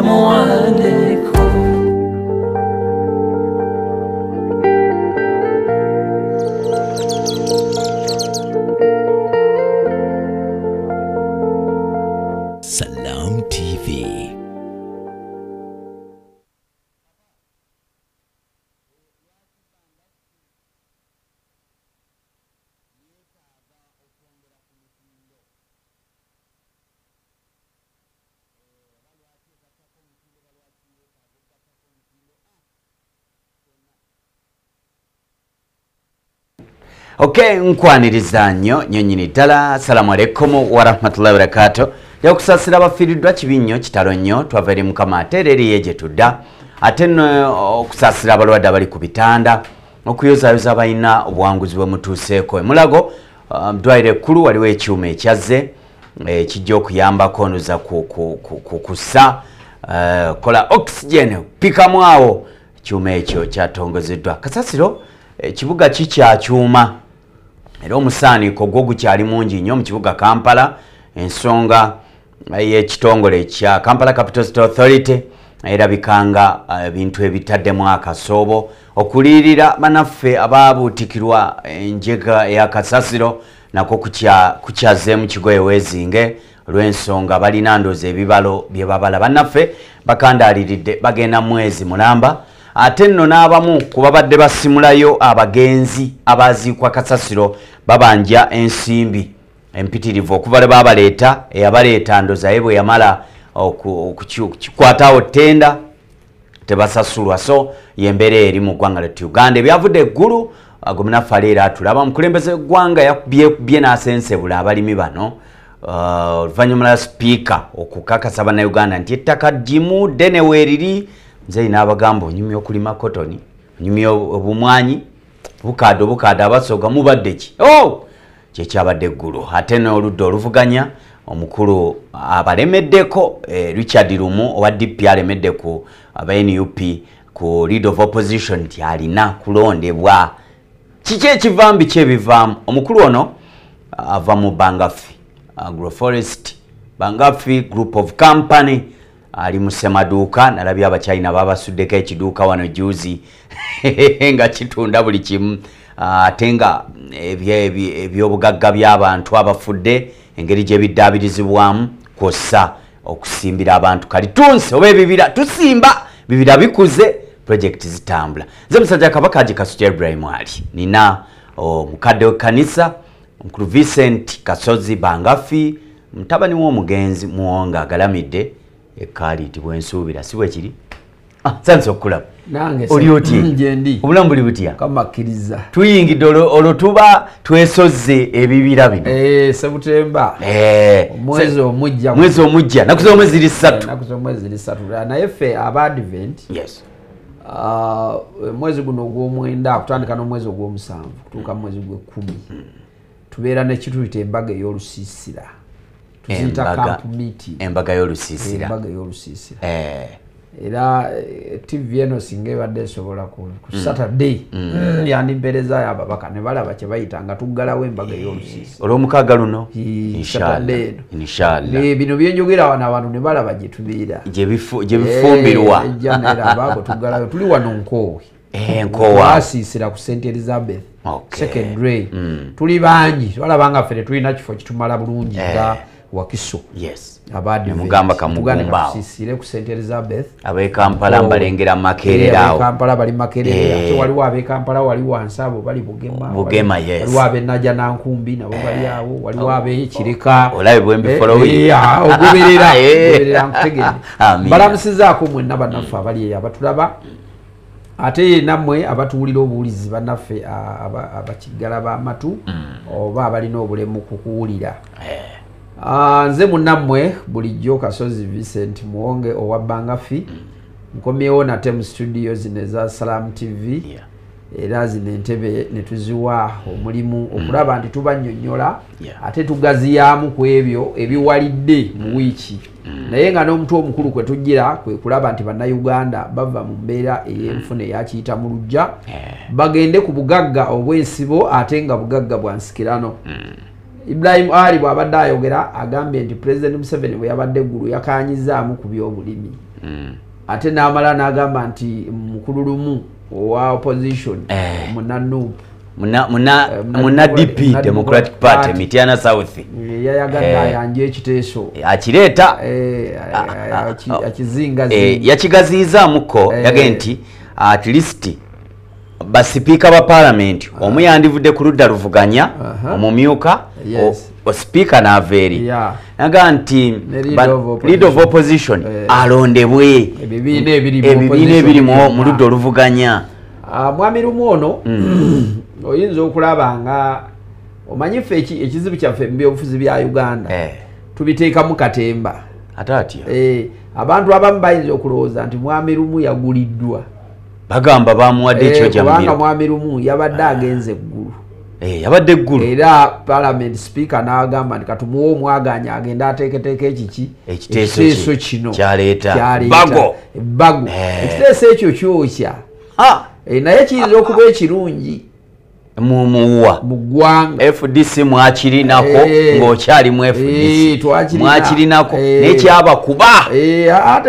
معاند ok nkwaniriza nnyo nyonyini ddala assalamu alaikum warahmatullahi wabarakatu lyakusasira abafiiriddwa kibi nnyo kitalo nnyo twava eri mukama ate era eriye gye tudda. Ate no okusasira abalwadde abali ku bitanda okuyozayoza balina obuwanguzi bwe mutuuseeko. Emulago ddwaliro ekkulu waliwo ekyuma ekyazze ekijja okuyambako nduza ku- ku- ku- ku- kussa. Uh, kola oxygen pikamu awo. Ekyuma ekyo kyatongozeddwa kasasiro ekibuga kikyakyuma era omusaaniiko gwo gukyali mungi nnyo mu kibuga kampala ensonga y'ekitongole kya kampala capital City authority erabikanga ebintu ebitaddemu akasoobo. Okuliyirira banaffe abaabuutikirwa enjega eyakasasiro kukya- kukyazeemu kigoye weezinge olw'ensonga balina ndoozi ebibalo bye babala. Bannaffe bakandaaliridde bagenda mwezi mulamba ate nno n'abamu ku babadde basimulayo abagenzi abaziikwa kasasiro babanja ensimbi. Empitirivu okuva lwe babaleeta eyabaleeta ndozaye bwe yamala oku- okuki- okukikwatawo ttenda tebasasulwa. So yembeera eri mu ggwanga lyattu uganda. Ebyavudde eggulu gomunaffe aleera atulaba mukulembeze gwanga yakubyekubye n'asensebula abalimi bano Uh, oluvannyuma lwa sipiika okukakasa bannayuganda nti ettaka gimudde neweeriri nze n'abagamba onyumya okulima kotoni onyumya obumwanyi bukadde obukadde abasoga mubadde ki? Oh! kyekyabadde eggulu ate n'oludda oluvuganya omukulu abalemeddeko eh, richard lumu owa dp alemedde ku aba nup ku lead of opposition nti alina kulondebwa. Kiki ekivaamu biki ebivaamu omukulu ono ava mu bangafi agroforest bangafi group of company ali mu semaduuka nalabye abakyalina babasuddeko ekiduuka wano juzi nga kitunda buli kimu. Ah, ate nga ebyobugagga by'abantu abafudde engeri gye biddaabirizibwamu kwossa okusimbira abantu. Kalitunsi oba ebibira tusimba bibira bikuze projekiti zitambula. Nze musajja kabaka gikasutya ibrahim ali nina omukadde wekkanisa omukulu vincent kasozi bangafi mutabani w'omugenzi muwonga agalamidde ekkaaliitibwa ensuubira si bwe kiri? Ah, sansa okukulaba oli gyendi obulamu buli butya? Tuyingidde olwo tuba twesozze ebibira bino. Eh, sebutemba. Eh, omwezi se- omujja. mwezi omujja. Naku z'omwezi ziri ssatu. Ssatu. Naye ffe aba advent Yes. ah, omwezi guno ogw'omwenda kutandika n'omwezi ogw'omusanvu kutuuka mu mwezi gw'ekkumi tubeera nekituyita embaga ey'olusiisira Embaga- y'olusiisira. Eh, era eh, tv eno singa ebadde esobola ku ku saturday yandimpeerezayo ababaka ne balaba kye bayita nga tuggalawo embaga ey'olusiisira olw'omukaaga luno? Bino byenjogera wano abantu ne balaba gye tubeera. Gye bifu- gye bifumbirwa. Eh, ejja nerabako tuggalayo tuli wano nkoowe. Eh, nkoowa. Twasiisira ku st elizabeth Okay. secondary tuli bangi twalaba nga ffe tetulina kifo kitumala bulungi Eh. nga wakiso. Yes. Abadmugamba Nemugamba kamugumba katusisire ku st. Elizabeth. Ab'ekampala Oh. mbalengera Eh, makerera awo. Ab'ekampala bali makerera Eh. ate waliwo ab'ekampala wali wansi abo bali bugema Bugema, wali- yes. waliwo ab'enajja nankumbi nabo bali awo waliwo ab'ekireka Olabe bwe mbifolowing. Eh, eh, ah, ogoberera Eh. ogoberera nkutegedde Amina. mbalamusizaako mwenna bannaffe abali eyo abatulaba. Ate nammwe abatuwulira obuwulizi bannaffe ah, aba- abakiggala b'amatu oba abalina obulemu ku kuwulira. Ah, nze munnammwe bulijjo kasozi vincent muwonge owa bangafi nkomyewo nate mu studio zino eza salam tv era zino entebe netuziwa omulimu okulaba nti tubanyonyola ate tugaziyaamu ku ebyo ebiwalidde mu wiiki. Naye nga n'omutwe omukulu kwe tujjira kwe kulaba nti bannayuganda bava mu mbeera ey'enfuna eyakiyita mu lujja bagende ku bugagga obw'ensibo ate nga bugagga bwa nsikirano ibrahim ali bw'abadde ayogera agambye nti president museveni bwe yabadde eggulu yakanyizaamu ku byobulimi Mm. ate n'amala n'agamba nti mukulu lumu owa opposition Eh. muna muna Eh, muna muna DP Democratic Party. Mityana South yayagadde Eh. ayanje ekiteeso akireeta Eh, eh, ah, ah. akizingazinga eh, yakigaziizaamuko Eh. yagee nti at least basipiika ba paalamenti omu yandivudde ku ludda luvuganya Aha. omumyuka Yes. o- o sipiika n'ava eri Yeah. naga nti ba- of opposition. Eh. alondebwe ebibiina ebiri mu mu ludda oluvuganya Ah, mwami lumu ono Mm. oyinza okulaba nga omanyi ffe eki- ekizibu kyaffe mu byobufuzi bya uganda Eh, tubiteekamu katemba ate atya Eh, abantu abamu bayinza okulowooza nti mwami lumu yaguliddwa bagamba bamuwadde ekyo Eh, kubanga jamiro mwami lumu yabadde agenze eggulu. Yabadde eggulu. Era parliament speaker n'agamba nti katumuwe omwaganya agende ateeketeeka ekiki? Ekiteeso kino. Bago. bago Eh. ekiteeso ekyo kyokya. Ah, Eh, naye kiyinza okuba ekirungi. Mu muwa. Mu ggwanga. Fdc mwakirinako Eh. ng'okyali mu Eh, fdc mwakirinako Eh. naye kyabakuba Eh, ah,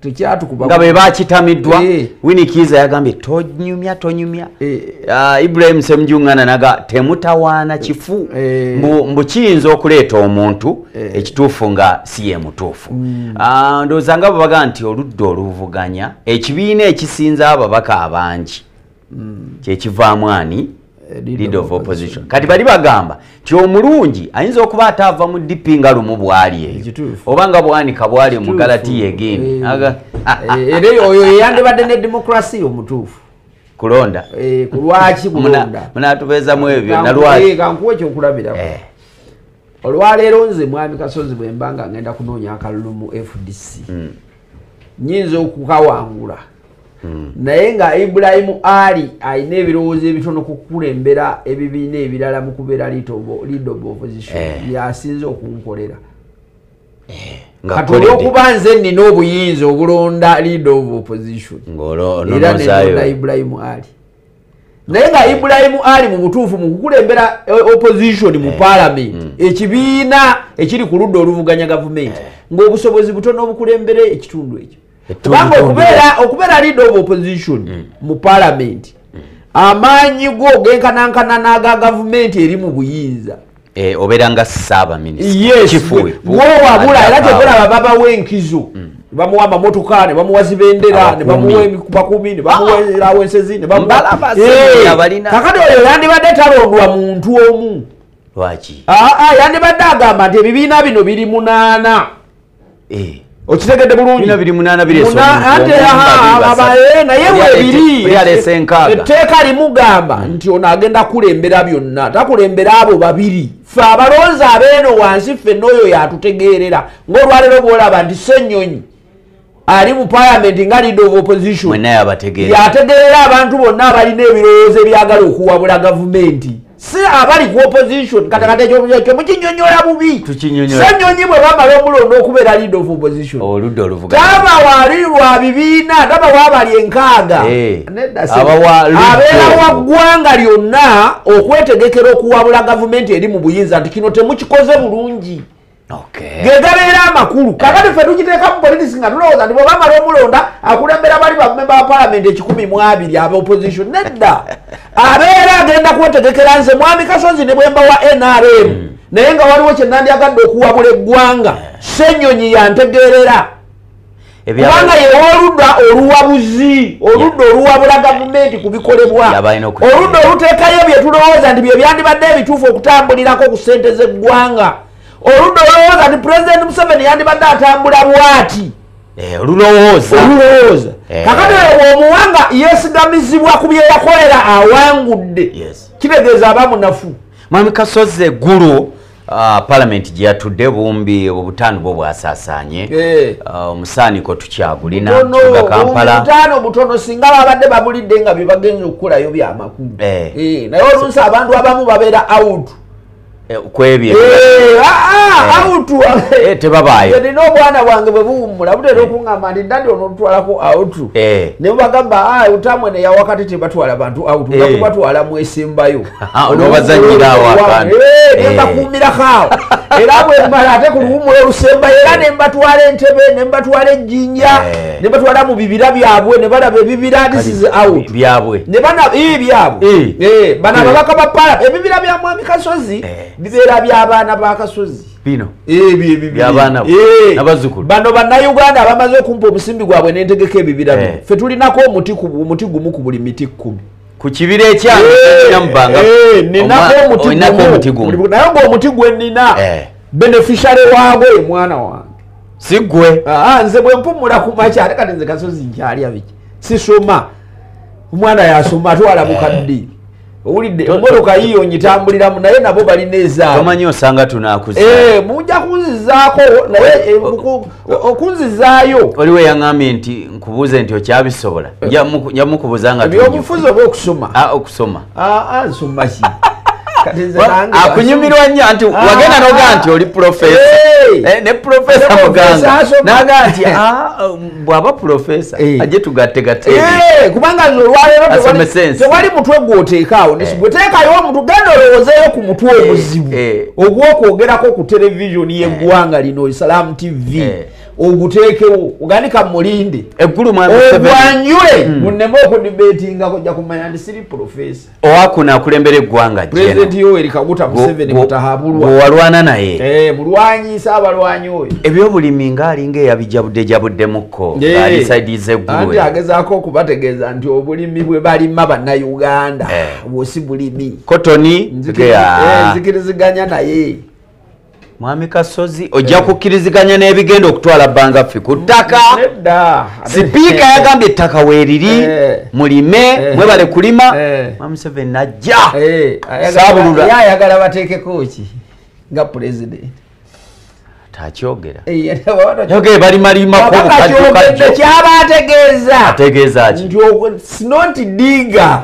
tekyatukuba bwe bakitamiddwa Eh. winikiiza yagambye tonyumya tonyumya. Eh. Ibrahim semujungana naga temutawaana kifu. Eh. mbu kiyinza okuleeta omuntu ekituufu nga si ye mutuufu. Ah, ndowooza nga bwe bagaa nti oludda oluvuganya ekibiina ekisinza ababaka abangi kyekivaamu ani Eh, leader leader of opposition. kati bali bagamba nti omulungi ayinza okuba ataava mu dp nga lumu bwali eyo. Ekituufu. oba nga bwanika bwali mu Kituufu. galatiya egeni Aga- eh, era oyo yeyandibadde ne demokrasi omutuufu kulonda. Eh, ku lwaki kulonda? munatubeezamu ebyo Kankuwe- nalwaki kankuwa ekyokulabirako Eh. olwaleero nze mwami kasozi bwe mba nga ngenda kunoonya akalulu mu fdc Mm. nyinza okukawangula naye nga ibulayimu ali alina ebirowoozo ebitono ku kukulembera ebibiina ebirala mu kubeera leader of- opposition. Eh. byasinze okunkolera. Nga kati olwokuba nze nina obuyinza obulonda leader of opposition era ononozaayo ibulayimu ali. Naye nga ibulayimu ali mu butuufu mu kukulembera eh, opposition mu parliament ekibiina ekiri ku ludda oluvuganya gavumenti ng'obusobozi butono obukulembere ekitundu ekyo kubanga okubeera leader of opposition mu parliament amaanyi go genkanankana n'aga gavumenti eri mu buyinza. Eh, obeera nga gwowabula era tekulaba babawa enkizo bamuwa amamotoka ne bamuwa zibendera ne bamuwa bakumi ne bamuwa abalina. kakati oyo yandibadde talondwa muntu omu. Lwaki? Aa yandibadde agamba nti ebibiina bino biri munaana. Eh, okitegedde bulungi. Bino biri munaana bireese Muna- omuntu ante omu aha, nga biri aba- basatu. eh, naye Oli alete- weebiri oli alese enkaaga. etteeka limugamba nti ono agenda kulembera byonna takulembera abo babiri. Ffe abalonzi abeeno wansi ffenna oyo yatutegeerera ng'olwaleero bwolaba nti senyonyi ali mu paalamenti nga leader of opposition yategeerera abantu bonna abalina ebirowoozo ebyagala okuwabula gavumenti si abali ku opposition katakati ekyo mukinyonyola bubi. Senyonyi bwe bamala omulonda okubeera leader of opposition. Oluvuganya taba wali lwa bibiina taba wabali enkaaga. Eh, abeera wa ggwanga lyonna okwetegekera okuwabula gavumenti eri mu buyinza nti kino temukikoze bulungi Okay. ge gabeera amakulu. Kakati ffe tukiteeka mu politics nga tulowooza nti bweba mala omulonda akulembera bali bamemba ba palamenti ekikumi mu abiri aba opposition nedda. Abeera agenda kwetegekera nze mwami kasozi ne bwemba wa nrm naye nga waliwo kyenandyagadde okuwabula eggwanga senyonyi yantegeerera kubanga yewooludda oluwabuzi oludda oluwabula gavumenti ku bikolebwa. Oludda oluteekayo bye tulowooza nti bye byandibadde ebituufu okutambulirako ku ssente z'eggwanga oludda olowooza nti pulezidenti museveni yandibadde atambula bwati? Eh, olulowooza olulowooza Eh. kakati omuwanga yeesigamizibwa ku bye yakolera awangudde. Kitegeeza aba munafu mwami kasozi eggulu ah, palamenti gye yatudde bumbi obutaano bwo bwasaasaanye. Eh. Ah, omusaaniko tukyagulina kibuga kampala. butaano butono singa babadde babulidde nga bye bagenza okukolayo byamakulu. Eh. Eh, naye oluusi abantu abamu babeera out Eh, kwebyo Eh, ah, ah, Eh, obwana bwange bwe buwummula butera okuŋŋamba nti ndandi onotwalako autu Eh. ne bagamba "Ah, utamwe neya wakati tebatwala bantu autu nga Eh. kubatwala mwesembayo Ah, olwobazanyira awo era bwemala ate ku luwummula olusembayo era nembatwala entebe nembatwala ejjinja nembatwala mu bibira byabwe ne balaba ebibira this is out. byabwe. Byabwe. Eh. Eh, bano Eh. ababaka ba paala ebibira bya mwami kasozi. Bibeera by'abaana ba kasozi. Bino. Eh. n'abazzukulu. bano bannayuganda abamaze okumpa omusimbi gwabwe nentegeka ebibira bino Eh. ffe tulinako omuti gumu ku buli miti kkumi. Ku kibira Eh, ninako omuti Buli- naye ngaomuti gwe nina Eh. beneficiary waagwe ye mwana wange. Si ggwe Ah, nze bwe mpumula ku makya ate kati nze kasozi nkyalya biki? Sisoma omwana yasoma atwala bukadde owulidde emotoka yiyo nyitambuliramu naye nabo balina ezaabwe tomanyi osanga tunakuza Eh, mujja kunzizaako naye eh, okunzizaayo. Oliwe yaŋambye nti nkubuuze nti okyabisobola. Nja muku- nja mukubuuza nga ebyobufuzi oba okusoma? Ah, okusoma. Ah, ah, nsoma ki akunyumirwa nnyo nti Ah, wagenda nogaa nti oli profesa! Eh, ne profesa muganga. nagaa nti ah, um, bw'aba profesa Eh. ajje tugattegatte Eh, kubanga tewali- mutwe gwoteekaawo Eh. bweteekayo omuntu genda olowoozeeyo ku mutwe omuzibu eh. ogwokwogerako ku televisioni yeggwanga lino isalaamu tv Eh. Oguteekewo ogandika mulinde. Ogwanjule muneme okudibetingako ojja kumanya nti siri profesa owakuno akulembera eggwanga pulezidenti yoweri kaguta museveni mutahabulwa. gwewalwana naye. Eh, mulwanyi saabalwanyi oyo. Ebyobulimi ngaalinga eyabijabudde jabuddemukko ngaalisaidiza eggulu anti agezaako okubategeeza nti obulimi bwe balima bannayuganda Eh. bwosi bulimi. Kotoni eh, nzikiriziganya naye mwami kasozi ojja kukkiriziganya n'ebigenda okutwala bbanga ffe ku ttaka. Nedda. Sipiika yagambye ettaka weeriri Eh. mulime Eh. mwebale kulima. Eh. mwami museveni najja. Eh, ayagala- Saabulula. ayagala bateekeko ki? Nga pulezidenti takyogera. Eh, yogere balimalimako Kabaka kyogedde bukajjokajjo kyaba ategeeza ategeeza ki? Nti ogwo- it's not digger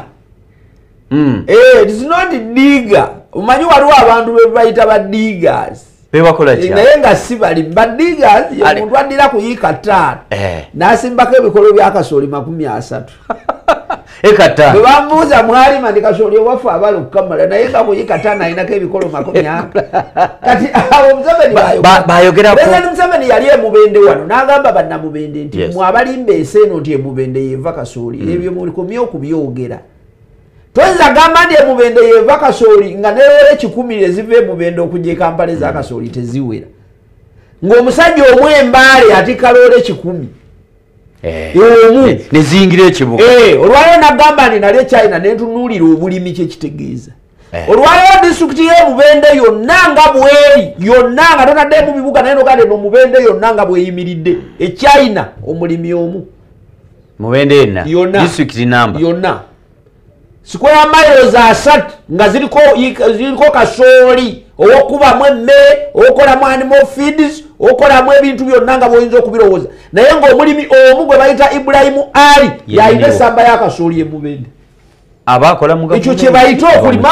Mm. Eh, it's not digger omanyi waliwo abantu be bayita ba Eh, kya naye nga si bali ba diggers ye Ali- muntu addira kuyiika ttaano Eh. n'asimbako ebikolo bya kasooli makumi asatu. Bwe ekata bamubuuza mwalima ndi kasooli ewaffe abala okukamala naye nga kuyiika ttaano alinako ebikolo makumi ana. Kati awo museveni museveni yali emubende wano n'agamba bannamubende nti mwe abalimba ensi eno nti emubende yeva kasooli ebyo mulikomye okubyogera toyinza gamba nti emubende yeva kasooli nga neroole kikumi eziva emubende okujja ekampala eza kasooli teziwera. Ng'omusajja omu embaale atikka loole kikumi omu nezingira ekibuga. Eh, olwaleero nagamba nti nali china nentunuulira obulimi kyekitegeeza Eh. olwaleero disitulikiti y'emubende yonna nga bweri yonna nga tonadde mu bibuga naye nogande nomubende yonna nga bweyimiridde. Echina omulimi omu. Mubende yenna? Yonna. Square miles asatu nga ziriko ziriko kasooli owokubamu emmere owokolamu animal feeds owokolamu ebintu byonna nga bwoyinza okubirowooza. Naye ng'omulimi omu gwe bayita ibulayimu ali yalina essamba y'akasooli emubende ekyo kye bayita okulima.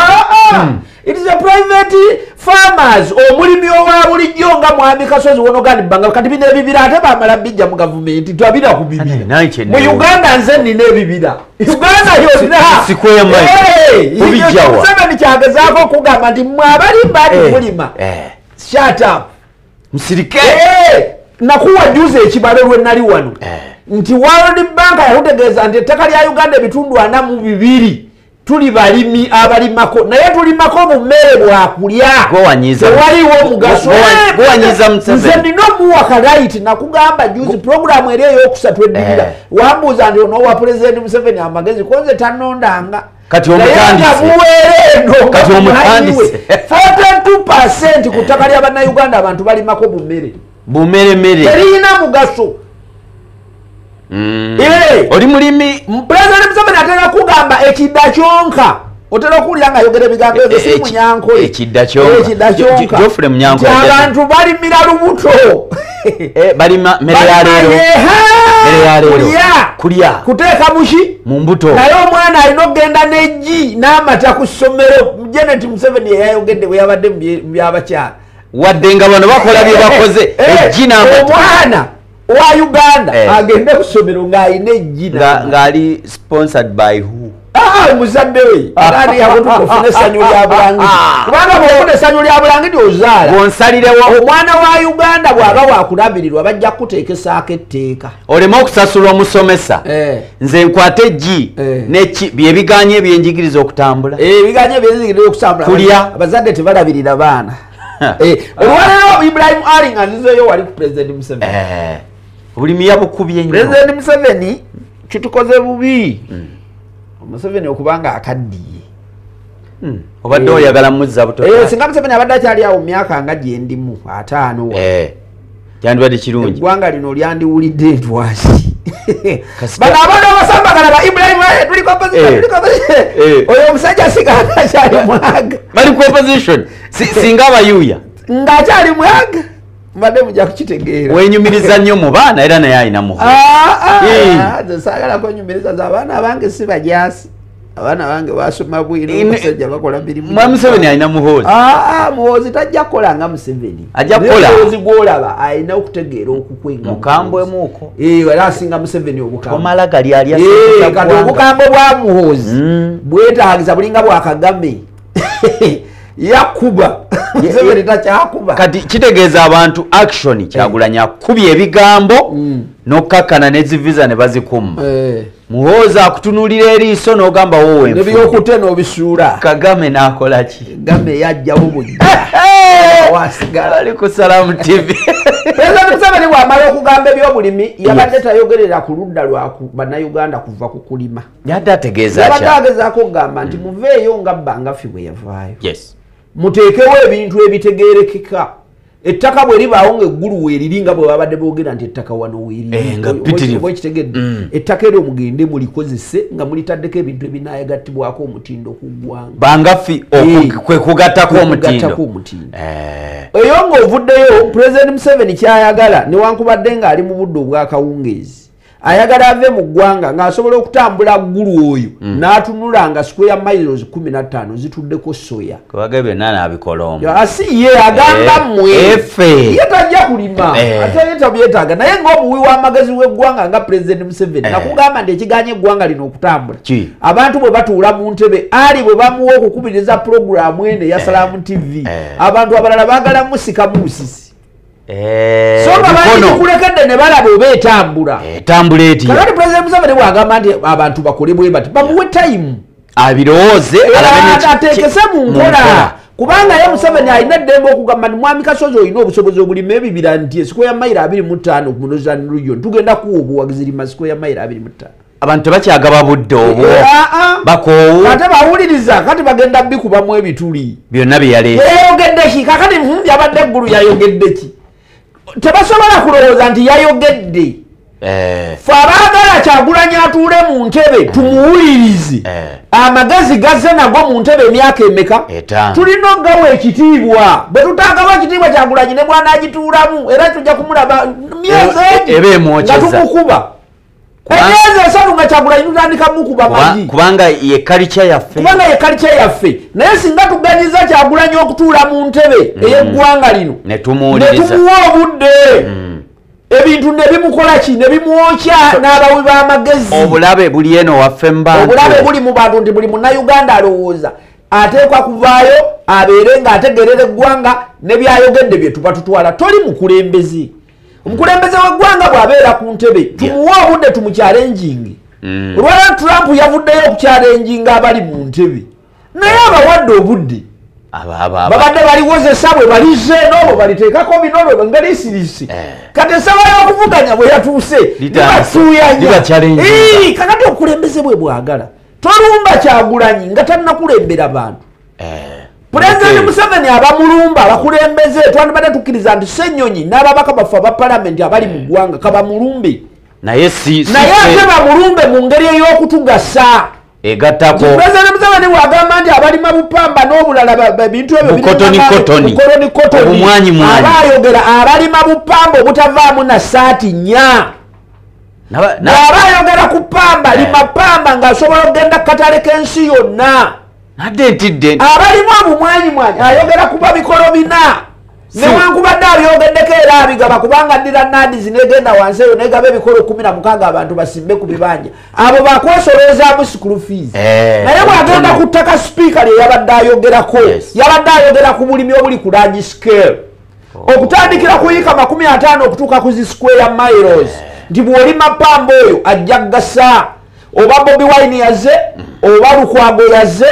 It is a private farmers. Omulimi owa bulijjo nga mwami kasozi wonogandi banga kati bino ebibira ate bamala bijja mu gavumenti twabira ku bibira. Mu uganda nze nina ebibira. Uganda yonna. Kyagezaako okugamba nti mwe abalimba ati Eh, mulima. eh. shut up. Musirike. Nakuwa juzi ekibalo lwe nali wano. Eh. nti world bank yalutegeeza nti ettaka lya uganda ebitundu ana mu bibiri tuli balimi abalimako naye tulimako bummere bwakulya Gwewanyiza- tewaliwo mugaso gwe- gwewanyiza Museveni. nze nina omuwa kalaiti nakugamba juzi programu eri eyokusatu eddirira Eh. wambuuza nti onowa pulezidenti museveni amagezi konze tanondanga Kati mumanyiwe. 42 ku ttaka lya bannayuganda abantu balimako bummere bumeremere teriyina mugaso. Oli mulimi. pulezidenti museveni atera kugamba ekidda kyonka. Otera okuwulira nga ayogera ebigambo ebyo si Eki- munyankole. ekidda kyonka. ekidda Jo- kyonka. Jo- Geoffrey Munyankole nti ajja- abantu balimira lubuto. Eh, balima mmere ya leero. Balima- Eha! Mmere ya leero. kulya. Kulya. kuteeka muki mu mbuto. Naye omwana alina okugenda neggi n'amata ku ssomero. Janet museveni yeyayogedde bwe yabadde mu byabakyala wadde nga bano bakola bye bakoze. Eh, eggi n'amata. omwana wa uganda? Eh. agende ku ssomero ng'alina n'amata. ng'ali sponsored by who? Ah, muzadde we. Ani yakutuka ofuna essanyu lya bulangiti kubanga bwofuna essanyu lya bulangiti ozaala bwonsalirewo omwana wa uganda bw'aba wakulabirirwa bajja kuteekesaako etteeka. Oleme okusasulwa omusomesa Eh. nze nkwate eggi Eh. neki byebiganye ebyenjigiriza okutambula. Ebiganye byezigirira okusambula Kulya. abazadde tebalabirira baana. Olwaleero ibrahim ali nga nzizeeyo wali ku president museveni obulimi yabukubye ennyo president museveni kitukoze bubi. Museveni okubanga akaddiye. Hmm, obadde oyagala muzza buto Eh, singa museveni abadde akyali awo mu myaka nga gyendimu ataano. Wa. Eh, kyandibadde kirungi. Eggwanga lino lyandiwulidde entwasi bano abaana abasambagana ba ibrahim eh, tuliko opposition, Eh. tuliko opposition. Eh. oyo omusajja sigana akyali mwaga. Bali ku opposition. Si- singa abayuuya ng'akyali mwaga mbadde mujja kukitegeera. Wenyumiriza nnyo mu baana era naye alina muho Ah, ah, Eh. ah, nze saagala kwenyumiriza za abaana bange si bajasi abaana bange basoma bwire Ine- omusajja bakola mirimu mwa museveni alina muhoozi? Ah, ah, muhoozi tajja kukola nga museveni. Ajja Naye kukola. muhoozi gwolaba alina okutegeera okukwenga mukambwemuuko era asinga museveni obukambwe. Omala gali alya Eh, obukambwe bwa muhoozi Mm. bwetaagisa bulinga bwakagame yakuba. Museveni takyakuba kati kitegeeza abantu action kyagulanyi akubye ebigambo Mm. Nokkakkana nezivisa ne bazikumma Eh, muhoozi akutunulira eriiso n'ogamba wowe nebyokute n'obisuula kagame n'akola ki? Game yajjawo bujja wasigala ali ku salamu tv pulezidenti museveni bw'amala okugamba ebyobulimi yabadde tayogerera ku ludda lwa ku- bannayuganda kuva ku kulima. Yadde ategeeza yabadde kya agezaako okugamba nti muveeyo nga bbangafi bwe yavaayo. Muteekewo ebintu ebitegeerekeka ettaka bwe libaawo ngaeggulu weeriri nga bwe babadde boogera nti ettaka wano Eh, ppitirivu. weeriwekitegedde Mm. ettaka eryo mugende mulikozese nga mulitaddeko ebintu ebinaayagattibwako omutindo ku ggwanga bangafi Eh. kwe kugattako omutindo Eh, eyo ng'ovuddeyo pulezidenti museveni kyayagala newankubadde ng'ali mu budde obwakawungeezi ayagala ave mu ggwanga ng'asobola okutambula ggulu oyo n'atunula nga square miles 15 zituddeko soya. Kubage byonna nabikola omu asi ye agamba Eh, mmwe. Ye tajja kulima. Eh. ate ye tabyetaaga naye ng'obuwi w'amagezi w'eggwanga nga pulezidenti museveni Eh. nakugamba nti ekiganya eggwanga lino okutambula. Abantu bwe batuula mu ntebe ali bwe bamuwa okukubiriza pulogulaamu eno eya salaamu tv abantu abalala baagala musikamu busisi Eh, so nga bikono. balikulekedde ne balaba oba etambula. Eh, tambula etya? Kakati pulezidenti museveni bwagamba nti abantu bakole bwe bati bamuwe tayimu abirowooze ateekese mu nkola. kubanga ye museveni alina eddembe okugamba nti mwami kasozi olina obusobozi obulima ebibira nti esiko ya mayiro abiri mu ttaano ku munozan region tugenda kuwa obuwagizi lima siko ya mayiro abiri mu ttaano. Abantu tebakyagaba budde obwo. Eh, ah, ah. bakoowu. Ate bawuliriza kati bagenda bikubamu ebituli. Byonna byeyaleese yayogedde ki? Kakati yabadde eggulu yayogedde ki tebasobola kulowooza nti yayogedde. Eh, fe abaagala kyagulanyi atuule mu ntebe tumuwulirize. Eh. amagezi gazze nago mu ntebe emyaka emeka? Tulina okugawa ekitiibwa. Bwe tutagawa ekitiibwa kyagulanyi ne bwanagituulamu era tujja kumulaba myezi egi nga tumukuba Kuba- emyezi esatu nga kyagulanyi tutandika mukuba kuba- magi kubanga ye kalica yaffe. Kubanga ye kalica yaffe. Naye singa tuganyiza kyagulanyi okutuula mu ntebe ey'eggwanga lino netumuwa obudde. Ebintu ne bimukola ki? Ne bimwokya n'abawi b'amagezi? Obulabe buli eno waffe mbantu obulabe buli mu bantu nti buli munnayuganda alowooza. Ateekwa kuvaayo abeere ng'ategeerera eggwanga ne byayogedde bye tuba tutwala. Toli mukulembeze. Omukulembeze w'eggwanga bw'abeera ku ntebe tumuwe obudde tumukyalenjingi Mm. olwala trump yavuddeyo okukyalenjinga abali mu ntebe. Naye abawadde obudde Aba- aba- aba- babadde baliwozesa bwe balize n'olwo baliteekako binolwo nga lisirisi Eh. kati ensaba y'okuvuganya bwe yatuuse. Ii, kakati obukulembeze bwe bwagala tolumba kyagulanyi nga tannakulembera bantu. Eh, pulezidenti museveni abamulumba abakulembeze twandibadde tukkiriza nti senyonyi n'ababaka baffe aba palamenti abali mu ggwanga kabamulumbe naye si naye ate bamulumbe mu ngeri ey'okutugasa egattako pulezidenti museveni bwagamba nti abalima bupamba n'obulala ba- ba- bintu ebyo biri Bukotoni mu mama- kotoni. bukotoni kotoni. Obumwanyi mwanyi. aba ayogera abalima bupamba obutavaamu na saati nnya bw'aba ayogera ku pamba lima pamba ng'asobola okugenda ku katale k'ensi yonna nadde ntidde abalimu obumwanyimwanyi ayogera kuba mikolo bina. Newankubadde abyogeddeko era abigaba kubanga ddira nadizi negenda wansi eyo negaba ebikolo kumi na mukaaga abantu basimbe ku bibanja. Abo bakwesolezaamu sikulu fees. Eh, naye bwagenda obutono. ku ttaka sipiika lye yabadde ayogerako yabadde ayogera ku bulimi obuli ku large scale. Okutandikira kuyika makumi ataano okutuuka ku zi square miles nti bw'olima pamba oyo ajja gasa oba bobi wine yaze oba lukwago yaze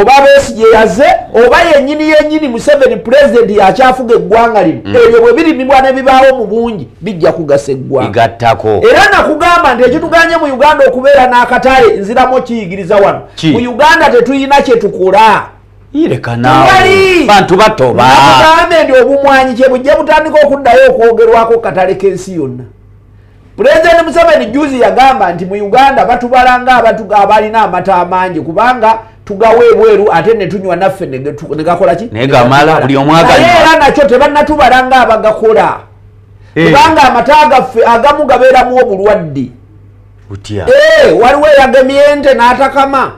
oba besigye yaze oba yennyini yennyini museveni pulezidenti yakyafuga eggwanga lino. Ebyo bwe birimibwa ne bibaawo mu bungi bijja kugasa eggwanga. Era nakugamba nti ekituganye mu uganda okubeera n'akatale nziramu kiyigiriza wano. Mu uganda tetulina kyetukola bantu batoba. Nakugambe nti obumwanyi kye bujja butandika okuddayo okwogerwako katale k'ensi yonna. Pulezidenti museveni juzi yagamba nti mu uganda batubala nga abantu abalina amata amangi kubanga tugawa ebweru ate ne tunywa naffe ne getu- ne gakola ki? Naye gamala, buli omu aganywa. naye era nakyo tebannatubala nga abagakola Eh. kubanga amata gaffe agamu gabeeramu obulwadde. Butya. Eh, waliwo eyagemye ente n'atakama.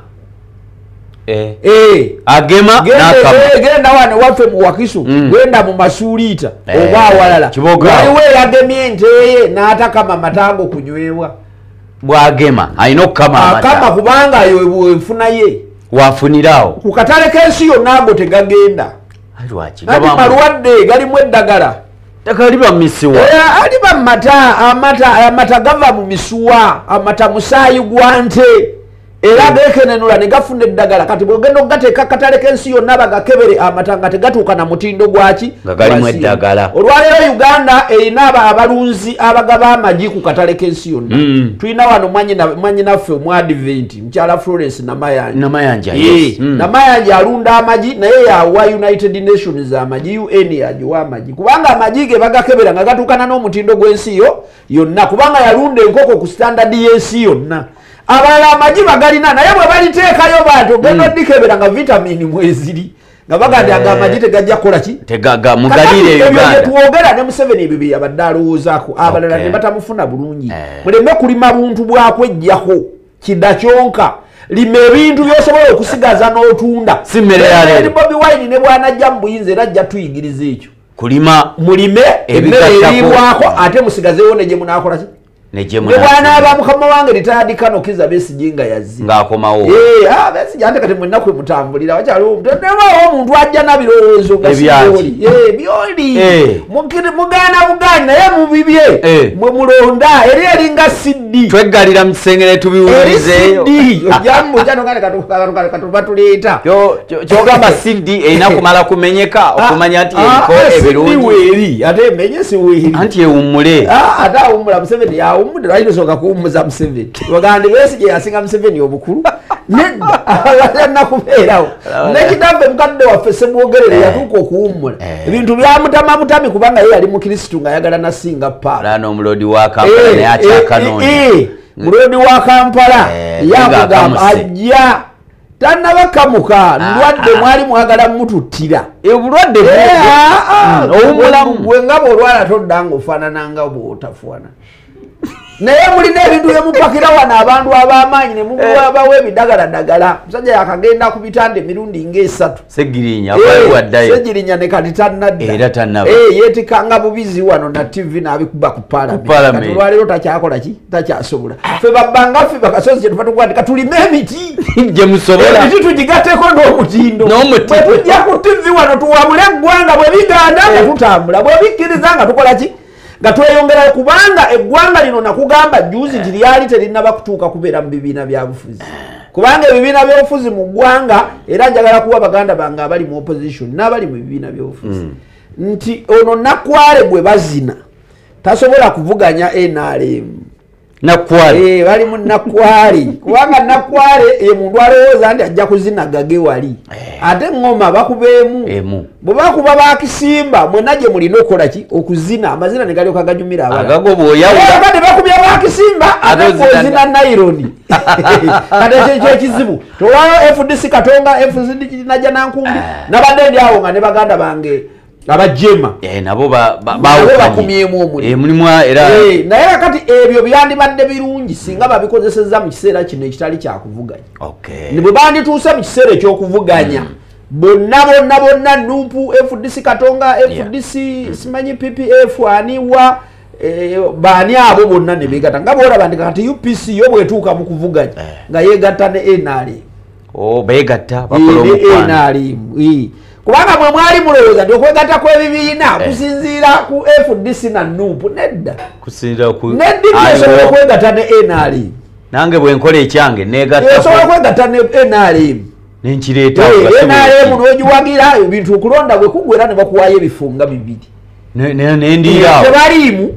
Eh. Agema Genda- wano waffe mu wakisu Mm. genda mu masuuliita oba awalala. waliwo eyagemye enteye n'atakama matango kunywebwa bwagema alina okukama amata. Kubanga yo enfuna ye wafunirawo. Ku katale k'ensi yonna ago tegagenda. Gabamu malwadde galimu eddagala. Ddagala liba misiwa Eh, aliba mata amata amata gava mu misuwa amata musaayi gwa nte era gekenenula ne gafuna eddagala. Kati bwogenda okugateeka katale k'ensi yonna bagakebere amata nga tegatuuka na mutindo gwaki olwaleero uganda erina aba- abalunzi abagaba amagi ku katale k'ensi yonna. Mm. tulina wano mwanyina- mwanyinaffe omu advent mukyala florence namayanja. Namayanja Eh. Mm. namayanja alunda amagi naye yawa united nations amagi un yagiwa amagi. Kubanga amagi ge bagakebera nga gatuukana n'omutindo gw'ensi yo yonna. Kubanga yalunda enkoko ku standard y'ensi yonna abalala amagi bagalina naye bwe baliteekayo bantu ogenda odikebera nga vitamini mweziri nga bagandanga Eh. amagi tegajja kukola ki? Tegaga mugalire ebyo uganda. byetwogera ne museveni ebyo bye yabadde alowoozaako. Abalala ne batamufuna bulungi. Eh. muleme kulima buntu bwakwejjako kidda kyonka lima ebintu byosobola okusigaza n'otunda. Si mmere ya leero. Eri bobi wine ne bwanajja mu buyinza era ajja tuyigiriza ekyo. Kulima mulime emmere eriibwako ate musigazeewo ne gye munaakola ki negye ne bwanaaba mukama wange litayadikano kiza besigye nga yazze ng'akomawo. Eh, ah, besigye. Ante kati mwennaku emutambulira wakyaliwo omuntu ajja na birowoozo nga si Ebyaki. byoli Eh, byoli. Eh. Mugaana bugaani naye mubibye mwe mulonda eri eringa siddi tweggalira mu kisengere kyo- kyogamba siddi erina kumala kumenyeka okumanya nti eriko ebirungi. weeri. Ate emenye si weeri. Anti ewummule. Ah, ate awummula museveni yawummudde lwali tosooka kuwummuza museveni. Bagandi besigye yasinga museveni obukulu nedda. Abalana kubeerawo nekitaffe mukadde waffe semwogerere yatuuka okuwummula. Eh. ebintu byamutama butami kubanga ye yali mukirisitu ng'ayagala nasinga paala era n'omulodi wa kampala naye akyakanoonya mulodi wa kampala Eh, yakugamba ajja. Tannabakamuka. Ndwadde mwali mwagala mututtira obulwadde Mm, owummulamu gwe nga bwolwala todda nga ofaanana nga bwotafaana naye mulina ebintu byemupakira wano abantu ab'amaanyi ne mubabawo ebidagaladagala musajja yakagenda ku bitanda emirundi ngaesatu segirinya segirinya ne kati tannadda. Eh, yeetikanga bubizi wano na tv n'abikuba ku palamenti olwaleero takyakola ki? Takyasobola. Ffe babbanga ffe bakasozi kyetuva tukwandika tulime emiti. Emiti tugigatteko N'omutindo. bwe tujja ku tv wano tuwabule eggwanga bwe biganda nga tutambula. Bwe bikkiriza nga tukola ki nga tweyongera kubanga eggwanga lino nakugamba juzi nti lyali terinaba kutuuka kubeera mu bibiina byabufuzi kubanga ebibiina byobufuzi mu ggwanga era njagala kuwa baganda bange abali mu opposition n'abali mu bibiina byobufuzi. Nti ono nakwale gwe bazina tasobola kuvuganya nrm nakwale Eh, bali mu nakwale kubanga nakwale ye muntu alowooza nti ajja kuzinagage wali. Ate ngoma bakubeemu. Emu. Bwe bakuba bakisimba mwena gye mulina okukola ki? Okuzina. Amazina ne galyoka ganyumira abala agago bw'oyawula. Kati bakubya bakisimba Ate ate ozina- ozina naironi kati ekyo ekyo ekizibu. Tolwayo fdc katonga fdc najja nankumbi nabadde ndi awo nga ne baganda bange abajema. Eh, nabo ba- ba- Nabo baawukanye. bakumyemu omulimu. Eh, mulimu era Eh, naye kakati ebyo byandibadde birungi singa babikozesezza mu kiseera kino ekitali kyakuvuganya Okay. ne bwe bandituuse mu kiseera ekyokuvuganya bonna bonna bonna nupu fdc katonga fdc simanyi ppf aniwa eh, baani abo bonna ne begatta nga boolaba nti kati upc yo bwetuuka mu kuvuganya nga yegatta ne nrm Oh, beegatta bakola omukwano. Nrm kubanga mwe mwali mulowooza nti okwegatta kw'ebibiina kusinziira ku fdc na nupu nedda. Ayiwo. esobola okwegatta ne nrm nange bwe nkola ekyange esobola negatta okwegatta ne nrm nenkireeta nrm n'ogiwagira ebintu okulonda bwe kugwera ne bakuwaayo ebifunga bibiri. Nendiiraawo tebaliimu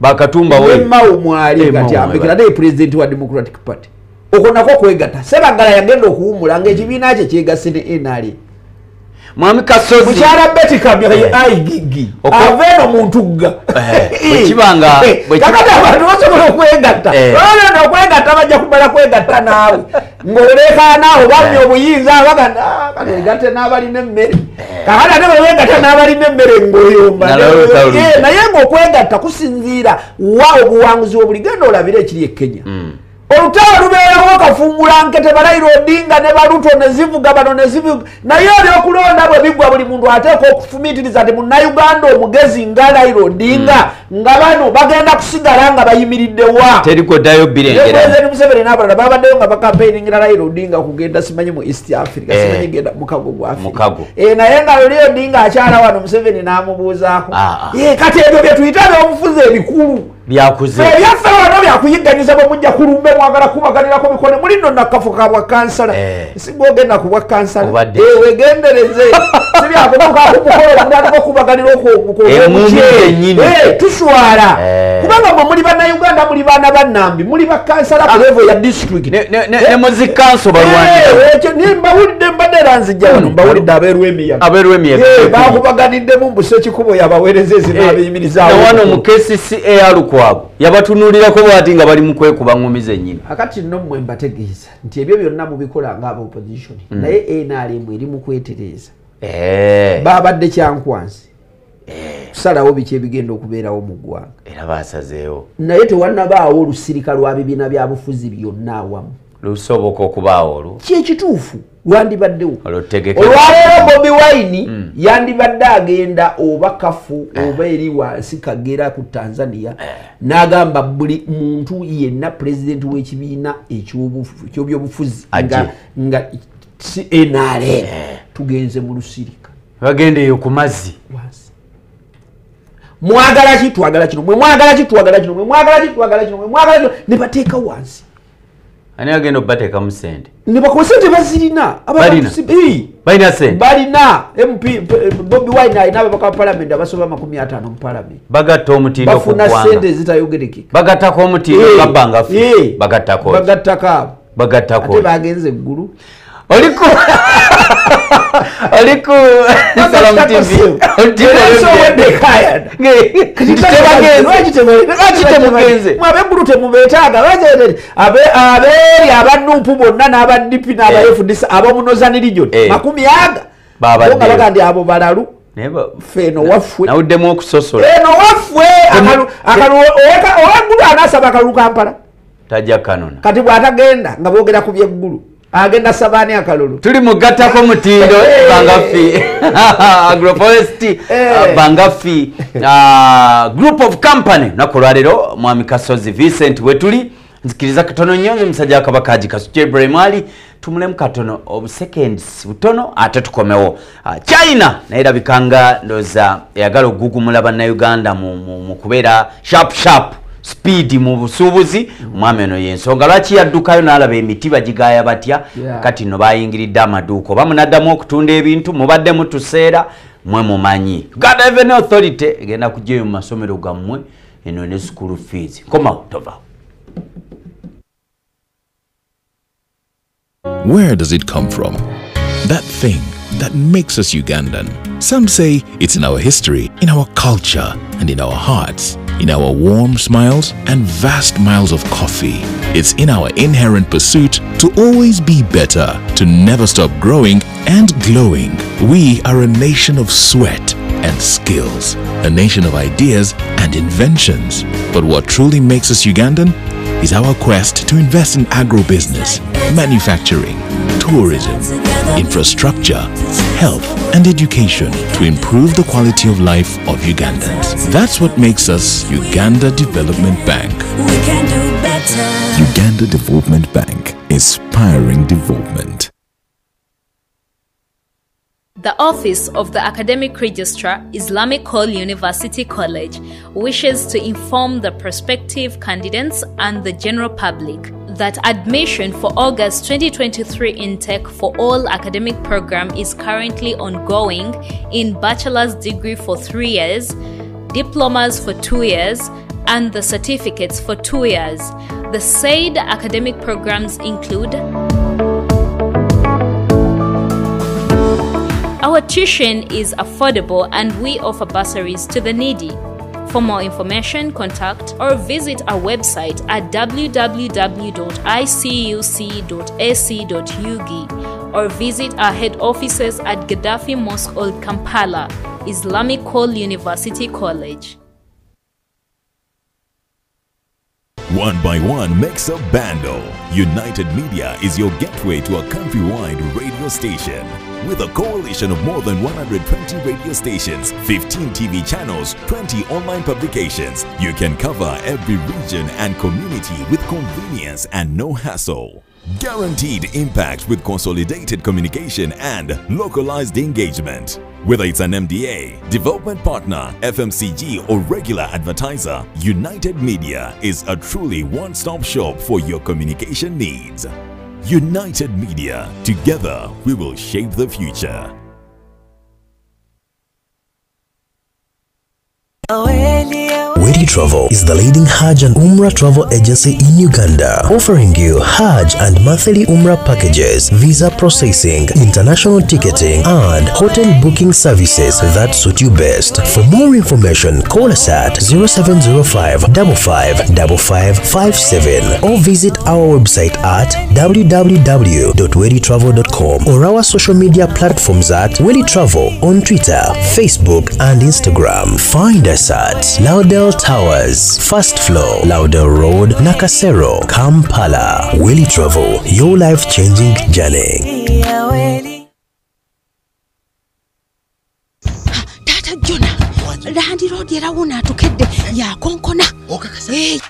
bakatumba we. emawo mwali Eh, kati ambikira naye pulezidenti wa democratic party. Okwo nako kwegatta sebagala yagenda okuwumula ngaekibiina kye kyegasse ne nrm mwami kasozi mukyala beti kamya ye Eh. aigigi Oko- ave eno muntugga Eh, bwe kibanga- bwe kiba- kakati abantu basobola okwegatta Eh. olwenda okwegatta bajja kumala kwegatta naawe. Ng'olekaanaawe bamya obuyinza baganaegatte n'abalina emmere kakati ate bwebegatta n'abalina emmere ng'oyomba. Eh, naye ng'okwegatta kusinziira wa obuwanguzi obuli genda olabire ekiri e kenya olutalo lubeerawo kafungulankete balayira odinga ne baluto ne zivuga bano ne zivuga. Naye ebyokulonda bwe biggwa buli muntu ateeka okufumiitiriza nti munnayuganda omugezi nga layira odinga nga bano bagenda kusigala nga bayimiriddewa terikuddayo birengera pulezidenti museveni n'abalala babaddeyo nga bakampeiningira layira odinga okugenda simanyi mu east africa Eh. simanyi genda mukago gwa Mukago. naye nga luli odinga akyala wano museveni n'amubuuzaako. Ah, ah. Eh, kati ebyo bye tuyita byobufuzi ebikulu byakuze. Ebyaffe wano byakuyiganyiza bwe mujja kulumbe mwagala kubaganirako mikone muli nno nakafo ka bwakansala Eh. singa ogenda ku bwakansala Obadde. Eh, wegendereze. Si byakutuukaku mukolo mutandika okubaganira Eh, tuswala. Kubanga mwe muli bannayuganda muli baana bannambi muli bakansala ku levo ya mbawulidde mbadde era nzijja wano Mm. mbawulidde abeerwemiyaga bakubaganiddemu mbu sekikubo yabaweereza ezina abiyimirizaawo wano mu kcca lukwago yabatunulirako bwati nga bali mu kwekuba ngumi zennyini akati nno mmwe mbategeeza nti ebyo byonna mubikola nga aba opposition naye nrm eri mu kwetereeza. Eh, babadde kyankwanzi kusalawo biki ebigenda okubeerawo mu ggwanga? Era basazeewo naye tewannabaawo olusirika lwa bibiina bya bufuzi byonna awamu lusoboka okubaawo olwo kyekituufu lwandibaddewo olwaleero bobi wine yandibadde agenda oba kafu oba eri wansi kagera ku tanzania n'agamba buli muntu yenna pulezidenti w'ekibiina ekyobyobufuzi nga- si nrm tugenze mu lusirika. Bagendeeyo ku mazzi. Mwagala ki? Twagala kino. Mwe mwagala ki? Twagala kino. Mwe mwagala ki? Twagala kino. Mwe mwagala kino ne bateeka wansi ani agenda okubateekamu sente ne bakola sente bazirina. Balina? sente balina mp bobi wine alina ababaka ba palamenti abasoba makumi ataano mu palamenti bagatta omutindo bafuna sente ezitayogerekeka bagattako omutindo gabbangafu eh, bagattako bagattako bagattako ate bagenze eggulu oliku. Oliku. Salam tv abeggulu temubeetaaga abeeri abanupu bonna n'abadipi n'aba Eh. fdc abomunoza region Eh. makumi aga. Nga baga ndi abo balalu. Feeno waffe nawuddemu okusosola eno waffe oweggulu anaasaba akalulu kampala. Tajja kanona. Kati bw'atagenda nga boogera ku byeggulu agenda sabaani akalulu. Tuli mugattako mutindo bangafi. Agroforest Eh. bangafi. Ah, group of company. Naku lwaleero mwami kasozi vincent wetuli nzikiriza katono nnyo nze musajja wakabaka haji kasukye ibrahim ali. Tumulemu katono obuseconds butono ate tukomewo. Ah, china naye erabikanga ndooza eyagala okugugumula mu, mu kubeera sharp sharp speed mu busuubuzi omwami ono yensonga. Lwaki yaddukayo n'alaba emiti bagigaaya batya? Yeah. kati no bayingiridde amaduuka. Oba munaddamu okutunda ebintu mubadde mutuseera mwe mumanyi. Uganda revenue authority. Egenda kugyayo mu masomero gammwe eno ne school fees. Nkomawo tovawo Where does it come from? That thing that makes us Ugandan. Some say it's in our history, in our culture, and in our hearts, in our warm smiles and vast miles of coffee. It's in our inherent pursuit to always be better, to never stop growing and glowing. We are a nation of sweat and skills, a nation of ideas and inventions. But what truly makes us Ugandan is our quest to invest in agribusiness, manufacturing, tourism, infrastructure, health, and education to improve the quality of life of Ugandans. That's what makes us Uganda Development Bank. We can do better. Uganda Development Bank, inspiring development. The Office of the Academic Registrar, Islamic Call University College, wishes to inform the prospective candidates and the general public that admission for August 2023 intake for all academic program is currently ongoing in bachelor's degree for 3 years, diplomas for 2 years, and the certificates for 2 years. The said academic programs include Our tuition is affordable and we offer bursaries to the needy. For more information, contact or visit our website at www.icuc.ac.ug or visit our head offices at Gaddafi Mosque Old Kampala, Islamic Call University College. One by one makes a bando. United Media is your gateway to a countrywide radio station. With a coalition of more than 120 radio stations, 15 TV channels, 20 online publications, you can cover every region and community with convenience and no hassle. Guaranteed impact with consolidated communication and localized engagement. Whether it's an MDA, development partner, FMCG, or regular advertiser, United Media is a truly one stop shop for your communication needs. United Media, together we will shape the future. Wedi Travel is the leading Hajj and Umrah travel agency in Uganda, offering you Hajj and monthly Umrah packages, visa processing, international ticketing, and hotel booking services that suit you best. For more information, call us at 0705 555557 or visit our website at www.weditravel.com or our social media platforms at Wedi Travel on Twitter, Facebook, and Instagram. Find us at Laudel Towers, first floor, Lauder Road, Nakasero, Kampala. Willy Travel, your life changing journey. Tata jona Randy road era wona atukedde yakonkona naye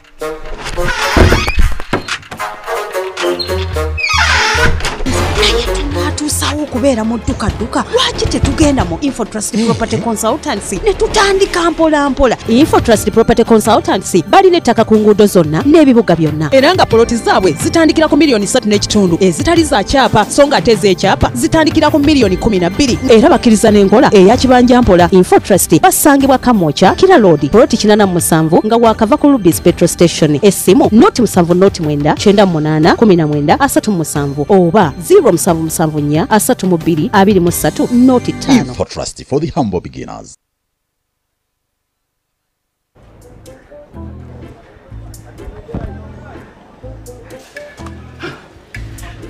tenatuusawo okubeera mu ddukadduka lwaki tetugenda mu infotrust property consultancy ne tutandika mpola mpola. Infotrust property consultancy balina ettaka ku nguudo zonna n'ebibuga byonna. Era nga poloti zaabwe zitandikira ku miliyoni 3 n'ekitundu. Ezitali za kyapa so nga ate ez'ekyapa zitandikira ku miliyoni 12 era bakkiriza n'enkola eya kibanja mpola. Infotrust basangibwa kamwokya kira road poloti 87 nga wakava ku rubis petro station. Essimu noti 7 noti 9 98 19 37 oba zero musanvu musanvu nya asatu mubiri abiri mu noti tano. for the humble beginners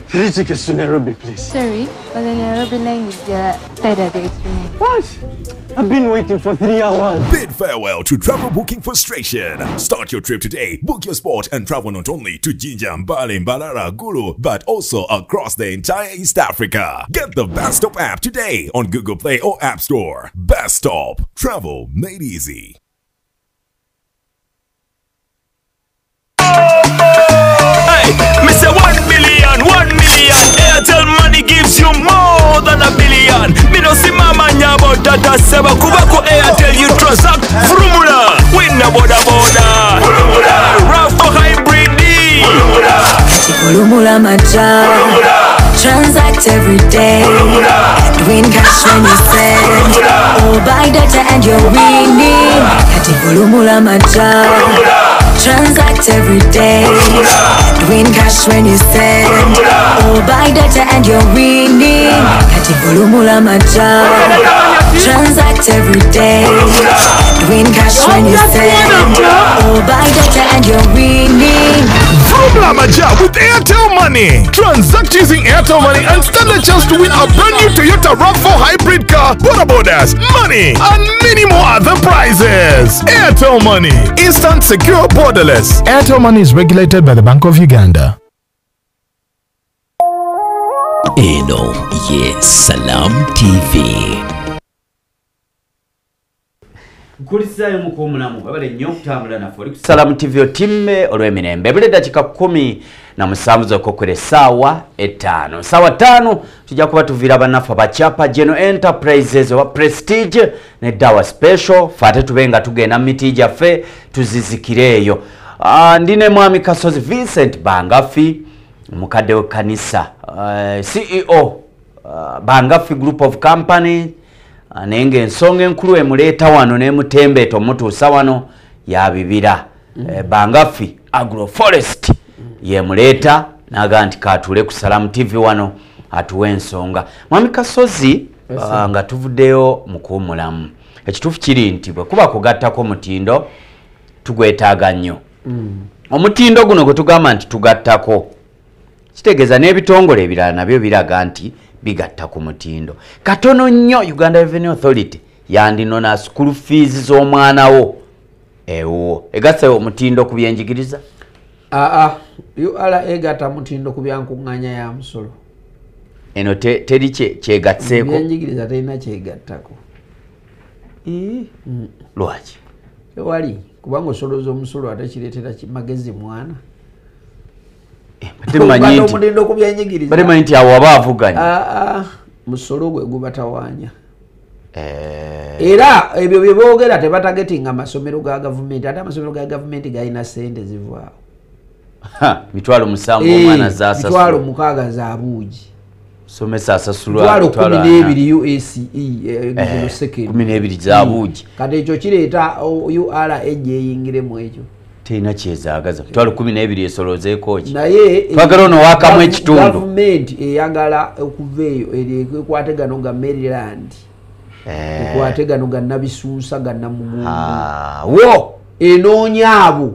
Three tickets to Nairobi, please. Sorry, but the Nairobi line is the third at the extreme. What? I've been waiting for three hours. Bid farewell to travel booking frustration. Start your trip today. Book your spot and travel not only to Jinja, Mbale, Mbalara, Gulu, but also across the entire East Africa. Get the Best Stop app today on Google Play or App Store. Best Stop. Travel made easy. Billion, one million. Airtel money gives you more than a billion. Me no see mama nyabo tata seba kuba ku Airtel you transact frumula. Win na boda boda. Frumula. Rafa hybrid D. Frumula. Ulumula Macha. Transact every day. And win cash when you send. Oh buy data and you're winning. Kati Ulumula Macha. Transact every day. Win cash when you send. Or buy data and you're winning. Kati Macha. Transact every day. Win cash when you send. Or buy data and you're winning. Ramaja with Airtel Money. Transact using Airtel Money and stand a chance to win a brand new Toyota RAV4 hybrid car, Boda Bodas, money, and many more other prizes. Airtel Money. Instant, secure, borderless. Airtel Money is regulated by the Bank of Uganda. eno ye salam tv nkulizayo mukuomulamu wabale nnyo okutambula naffe oli kusalamu tv otimme olw'emirembe. Ebule dakika kumi na musanvu zokokwera essaawa etaano saawa ttaano tujja kuba tuviira bannaffe abacapa geno enterprises oba prestige ne dawa special. Fe ate tube nga tugenda mu miti gyaffe tuzizikire eyo Ah, ndi ne mwami kasozi vincent bangafi omukadde w'ekkanisa uh, ceo uh, bangafi group of company naye ngaensonga enkulu emuleeta wano nemutembeeta omutuusa wano yabibira mm. uh, bangafi agroforest yemuleeta naga nti katuule ku salamu tv wano atuwa ensonga mwami kasozi sir. nga tuvuddeyo mukuwumulamu ekituufu kiri nti bwe kuba kugattako mutindo tugwetaaga nnyo Mm. omutindo guno gwe tugamba nti tugattako kitegeeza n'ebitongole ebirala nabyo biraga nti bigatta ku mutindo. Katono nnyo uganda revenue authority yandinona school fees z'omwana wo. Ewo egasse omutindo ku byenjigiriza? Aa ura egatta mutindo ku byankuŋŋanya ya musolo. Eno te- teri kye- kyegatseeko? Byenjigiriza terina kyegattako. Lwaki? Ewali kubanga osoloza omusolo ate kireetera ki- magezi mwana Omutindo ku byenjigiriza bate manyi nti awo aba avuganya aa musolo gwe gubatawaanya Eh, era ebyo bye boogera tebatagetinga amasomero ga gavumenti ate amasomero ga gavumenti galina sente zivaawo. Mitwalo musanvu Eh, omwana mitwalo zasasula mukaaga za buugi. Somesa asasulwa mitwalo mitwalo kumi n'ebiri uace Eh, kumi n'ebiri za buugi. Kati ekyo kireeta ura egyeyingiremu ekyo terina kyezaagaza mitwalo kumi n'ebiri esolozeeko ki naye twagala ono wakamu gavu- ekitundu. gavumenti eyagala okuva eyo eri ekwate gano ga maryland. Eh, ekwate gano ga nabisuusa ga namugundu wo! Enoonya abo.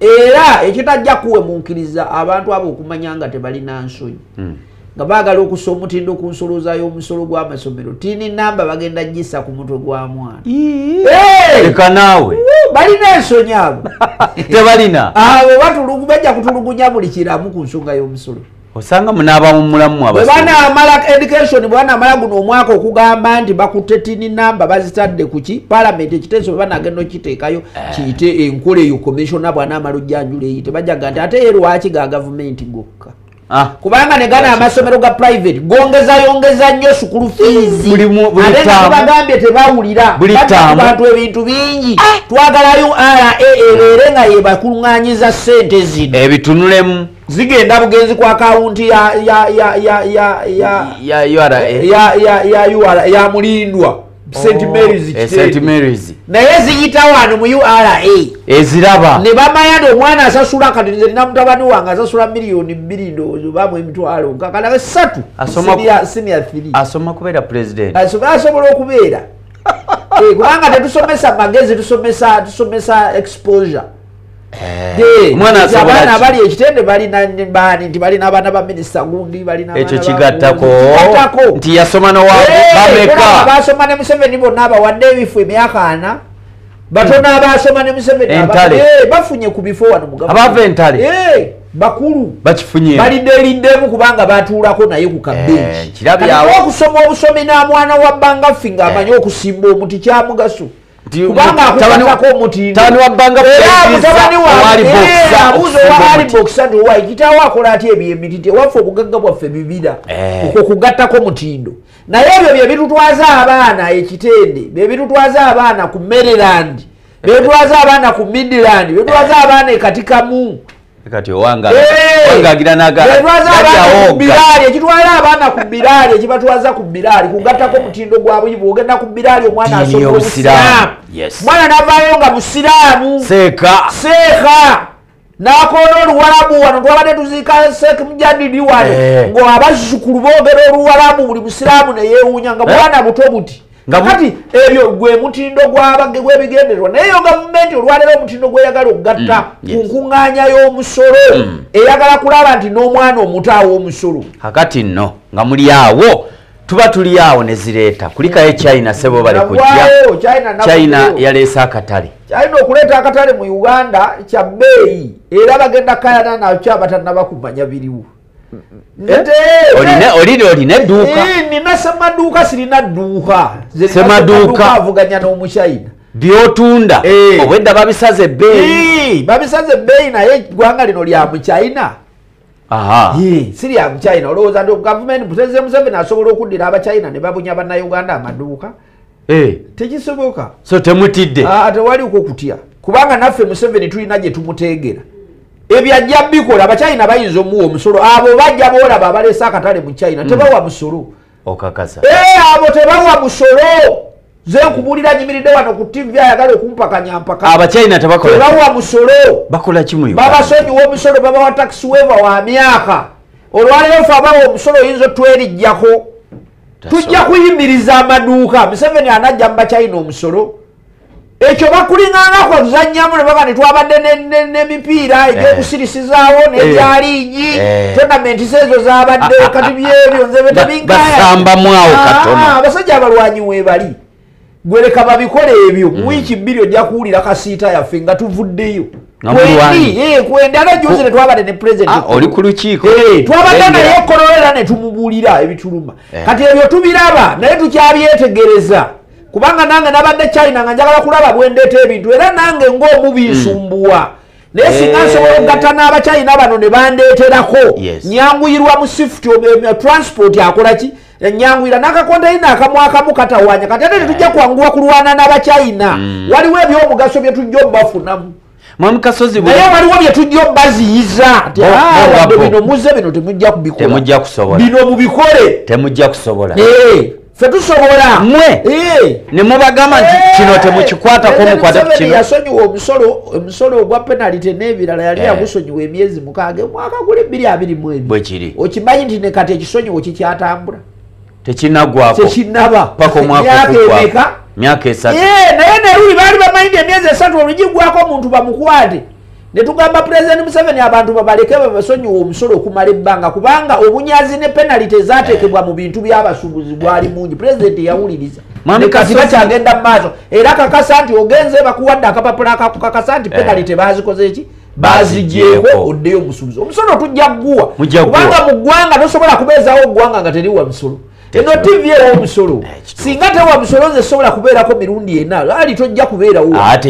Era ekitajja kuwemuukiriza abantu abo okumanya nga tebalina nsonyi. Hmm. Nga baagala okusa omutindo ku nsoloza y'omusolo gw'amasomero tiini namba bagenda gisa ku mutwe gwa mwana. Hey! leka naawe. Balina ensonyi abo. Tebalina. Abo batulugu- bajja kutulugunya buli kiramu ku nsonga y'omusolo. Osanga munaaba mu mulamu bwe abasoma banaamala education bwe banaamala guno omwaka okugamba nti bakutte tini namba bazitadde ku ki? Palamenti ekiteeso bwe banagenda okiteekayo kiyite enkola eyo komisiona bwanaamala ojjanjula eyite. Bajaga nti ate ye lwaki ga gavumenti gokka kubanga ne gana amasomero ga private gongezayongeza nnyo sukulu fees Buli mu- buli ate nga taamu. tubagambye tebawulira. Buli Badda ku taamu. bantu ebintu bingi. Twagalayo ura ebeere nga yebakuluŋŋanyiza ssente zino. Ebitunulemu. Zigenda bugenzi ku akawunti ya ya ya ya ya ya ya ura ya ya ya URA ya mulindwa st marys st Kitende. marys. Naye ziyita wano mu ura eziraba. Ne bamanya nti omwana asasula kati nze nina mutabani wange asasula miliyoni bbiri ndowooza obamu emitwalo nkakalabe ssatu. Asoma ku- Senior- three. asoma kubeera president. Aso- asobola okubeera. Eh, kubanga tetusomesa magezi tusomesa tusomesa exposure abaana ki? bali ekitende balina bani nti balina abaana ba minisita gundi balina ekyo abaana ba- kigattako. Nti yasoma nowa Eh, ne museveni bonna abawadde ebifo emyaka ana. Batono abasoma ne museveni. Eh, bafunye ku bifo wano mu gavumenti. Abava entale? Eh, bakulu. Bakifunye. Baliddeeriddemu kubanga batuulako naye ku Eh, kabenki okusoma obusomi n'amwana wa bangaffi ng'amanyi okusimba omuti kyamugaso kubanga omutindo mutabani wa eh, owa kitaawo akola atya ebyo emiti tewaffe obugagga bwaffe bibira. Eh. okwo kugattako mutindo. Naye ebyo bye bitutwaza abaana ekitende bye bitutwaza abaana ku maryland bye bitutwaza abaana ku midland bye bitutwaza abaana ekatikamu kati owanga wangagira naga betwaza abaana ku najyawo biraali ekitwala abaana ku biraali ekibatwaza ku biraali kugattako omutindo gwa buyibu ogenda ku biraali omwana Ddiini asobola y'Obusiraamu. obusiraamu Yes. omwana navaayo nga musiraamu seeka seeka nakoona oluwalabu wano twabadde tuziika seeki mujadidi wano Eh. ngaabazukulu boogera oluwalabu buli musiraamu neyewuunya nga Eh. mwana buto buti Nga bu- kati ebyo gwe mutindo gw'ebigendererwa naye yo gavumenti olwaleero omutindo gweyagala okugatta Mm, ku nkuŋŋaanya y'omusolo Mm. eyagala kulaba nti n'omwana omuto awa omusolo. Kakati nno nga muli awo tuba tuli awo ne zireeta. Kulikayo china sebo bali kujja. China china yaleese akatale. Kyalina okuleeta akatale mu uganda kya bbeeyi era bagenda kayana nakyo abatannaba kumanya biriwo olina olina edduuka Eh, nina semaduuka sirina dduuka. Semaduuka. avuganya n'omuchina byotunda. Eh. obwedda babisaze ebbeeyi Eh, babisaze ebbeeyi naye eggwanga lino lya muchina aha. Eh, si lya muchina olowooza nti gavumenti museze museveni asobola okuddira abachina ne babunya bannayuganda amaduuka? Tekisoboka. So temutidde. Ah, tewaliiko kutya. Kubanga naffe museveni tulina gye tumuteegera ebyajja bikola abachina bayinza omuwa omusolo. Abo bajja boolaba abaleese akatale mu china tebawa musolo. Okakasa. Eh, abo tebawa musolo. Ze nkubulira nyimiridde wano ku tv ayagala okumpakanyampaka abachina tebawa musolo. Bakola ki mu Uganda? babasonyiwa omusolo babawa taxi weva wa myaka. Olwaleero fe abawa omusolo oyinza otwerijjako tujja kuyimiriza amaduuka. Museveni anajja mu bachina omusolo ekyo bakulingangako tuzannyamu ne baba netwabadde ne- ne- n'emipiira egy'okusirisizaawo n'ebyaliigi Eh. tonamenti zeezo zabadde kati byebyo nze Ba- basambamu awo katono. abasajja abalwanyi weebali gwereka babikole ebyo mu wiiki bbiri ojja kuwulira kasiita yaffe nga tuvuddeyo. Eh, ate juzi ne twabadde ne pulezidenti Ah, ku lukiiko? Eh, twabadde naye kololera ne tumubuulira ebituluma. Eh. kati ebyo tubiraba naye tukyabyetegereza kubanga nange nabadde china nga njagala kulaba bwendeeta ebintu era nange ng'omu binsumbuwa naye singa Eh. nsobola okugatta n'abachina bano ne bandeeterako nyanguyirwa mu sifuti transport akola ki? Enyanguyira n'akakonteina akamu akamu katawanya kati ate tetujja kwanguwa kulwana n'abachina waliwo ebyomugaso bye tujja obubafunamu mwami kasozi naye waliwo bye tujja obubaziyiza Ati, Bo- "Ah, bino muze bino temujja kubikola. Bino mubikole. Temujja kusobola. Eh, ffe tusobola. Mwe. Eh. ne mubagamba nti kino temukikwatako Museveni kino. yasonyiwa omusolo omusolo ogwa penalite n'ebirala yali Eh. yagusonyiwa emyezi mukaaga mwaka guli bbiri abiri mu ebiri bwe kiri. Okimanyi nti ne kati ekisonyiwo kikyatambula tekinagwako tekinnaba. Paka omwaka emeka? myaka esatu. Eh, naye neruli baali bamanyi nti emyezi esatu olugigwako omuntu bamukwate ne tugamba pulezidenti museveni abantu babaleke babasonyiwa omusolo okumala ebbanga kubanga obunyazi ne penalite ezateekebwa mu bintu by'abasuubuzi gwali mungi. Pulezidenti yawuliriza. Kati bakyagenda mu maaso. Era kakasa nti ogenze bakuwadde akapapula akakukakasa nti penalite bazikoze eki bazigyeko oddeyo omusuubuzi. Omusolo tujja kuguwa kubanga mu ggwanga tosobola kubeezaawo eggwanga nga teriwa musolo eno tv ewa omusolo singa tewa musolo nze sobola kubeerako mirundi ena ali tojja kubeerawo Ah, Kakati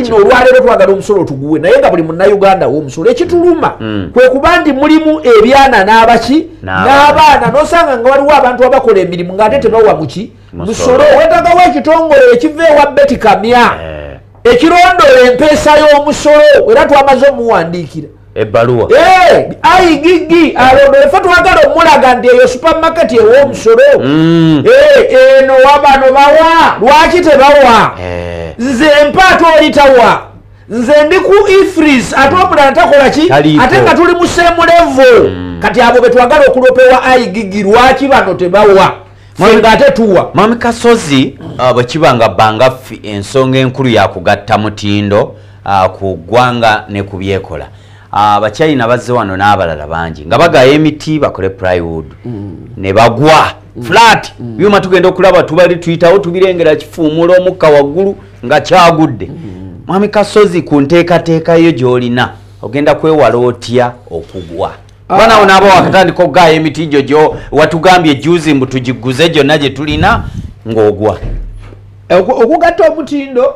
ekyo. nno olwaleero twagala omusolo tuguwe naye nga buli munnayuganda w'omusolo ekituluma Mm. kwe kuba nti mulimu ebyana n'abaki N'abaana. n'osanga nga waliwo abantu abakola emirimu ng'ate tebawa muki Musolo. wetagawo ekitongole ekiva ewa beti kamya Eh, ekirondoola empeesa y'omusolo era twamaze omuwandiikira ebbaluwa. Aigigi alondole fe twagala omulaga nti eyo supamaketi ew'omusolo. Mm. Eno wabano bawa. Lwaki tebawa? Eh, nze mpa ate oli tawa. Nze ndi ku ifris ate omulala takola ki? Ate nga tuli mu semulevo kati abo betwagala okulopewa aigigi lwaki bano tebawa? Nga ate tuwa. Mwami kasozi ah, bwe kiba nga bangaffi ensonga enkulu yakugatta mutindo ah, ku ggwanga ne ku byekola abachina bazze wano n'abalala bangi nga bagaya emiti bakole plywood ne bagwa flat. Byuma tugenda okulaba tubali tuyitawo tubirengera kifuumula omukka waggulu nga kyagudde. Mwami kasozi ku nteekateeka yo gy'olina ogenda kwewala otya okugwa? Banawo naaba wakatandika okugaya emiti gyo gyo watugambye juzi mbu tugiguze gyonna gye tulina ng'ogwa. Oku- okugatta omutindo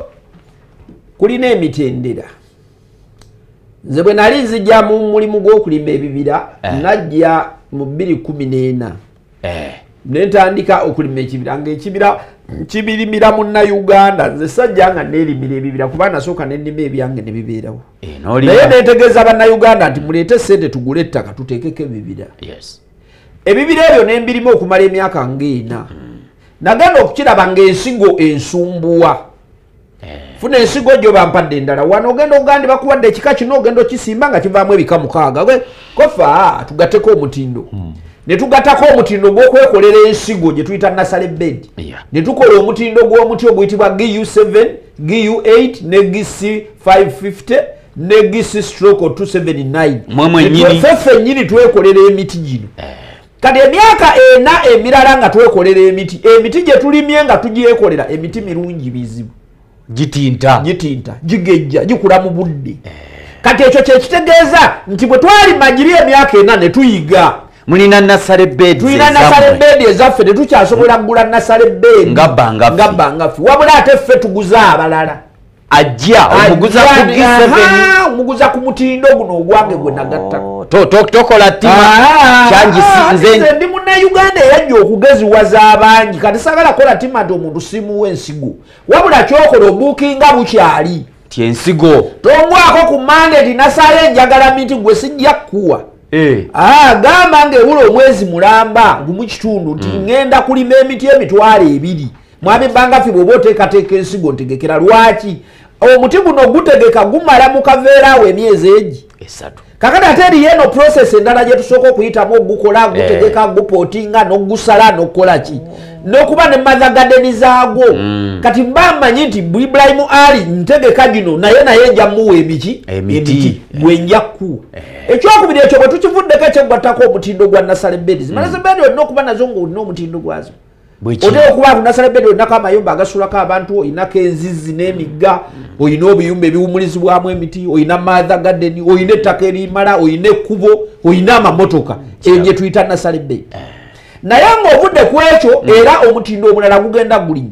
kulina emitendera nze bwe nali nzija mu mulimu gw'okulima ebibira Eh. najja mu 214 Eh, nentandika okulima ekibira ngaekibira kibirimira munnayuganda nze sajja nga neerimira ebibira kuba nasooka nenima ebyange ne bibeerawo. Eh, naye netegeeza bannayuganda nti muleete sente tugule ettaka tuteekeko ebibira. Yes. ebibira ebyo nembirimu okumala emyaka ngaena nagenda okukiraba ngaensigo ensumbuwa funa ensigo gyo bampadde endala. Wano ogenda ogandi bakuwadde ekika kino ogenda okisimba nga kivaamu ebika mukaaga kofa tugatteko omutindo. Ne tugattako omutindo gw'okwekolera ensigo gye tuyita nasale bed. Ne tukola omutindo gw'omuti oguyitibwa gu7 gu8 ne gc 550 ne gc stroke 279 Mwe mwennyini. Ne ffe ffennyini twekolera emiti gino. Kati emyaka ena emirala nga twekolera emiti emiti gye tulimye nga tugyekolera emiti mirungi bizibu gitinta. Gitinta. Gigejja gikula mu budde. Kati ekyo kyekitegeeza nti bwe twalima giri emyaka ena ne tuyiga. Mulina nasale bed tulina nasale beedi ezaffe tetukyasobola kugula nasale beedi Nga bangaffe. nga bangaffe wabula ate ffe tuguza abalala ajja omuguza ku Ajja, G7 aha, omuguza ku mutindo guno ogwange gwe nagattako To- to- tokola ttima. Ah, nze ndi munnauganda eyajja okugeziwaza abangi kati sagala kola ttima nti omuntu simuwa ensigo. Wabula kyokola obuukinga bukyali. Ti ensigo. Tongwako ku mandeti nasala enjagala miti gwe sijja kukuwa Eh, Ah, gamba ngaewula omwezi mulamba gumu kitundu nti ŋŋenda kulima emiti emitwalo ebiri. Mwami bangafi bweoba oteekateeka ensigo ntegekera lwaki omuti guno gutegeka gumala mu kaveera awo emyezi egi esatu. Kakati ate eriyo eno process endala gye tusooka okuyitamu ogukola gutegeka gupootinga n'ogusala n'okukola ki? N'okuba ne mother garden zaagwo kati mba mmanyi nti ibrahimu ali ntegeka gino naye naye nja muwa emiki Emiti. gwe nja kuwa ekyokubiri ekyo bwe tukivuddeko ekyeggwattako omutindo gwa nasale beds nasale bed olina okuba nazo ng'olina omutindo gwazo otera okuba nasale bed olinako amayumba agasulako abantu olinako enzizi n'emigga olina obuyumba ebiwumulizibwamu emiti olina mother garden olina ettaka erimala olina ekkubo olina amamotoka. Eyo gye tuyita nasale bed naye ng'ovudde ku ekyo era omutindo omulala gugenda gulinya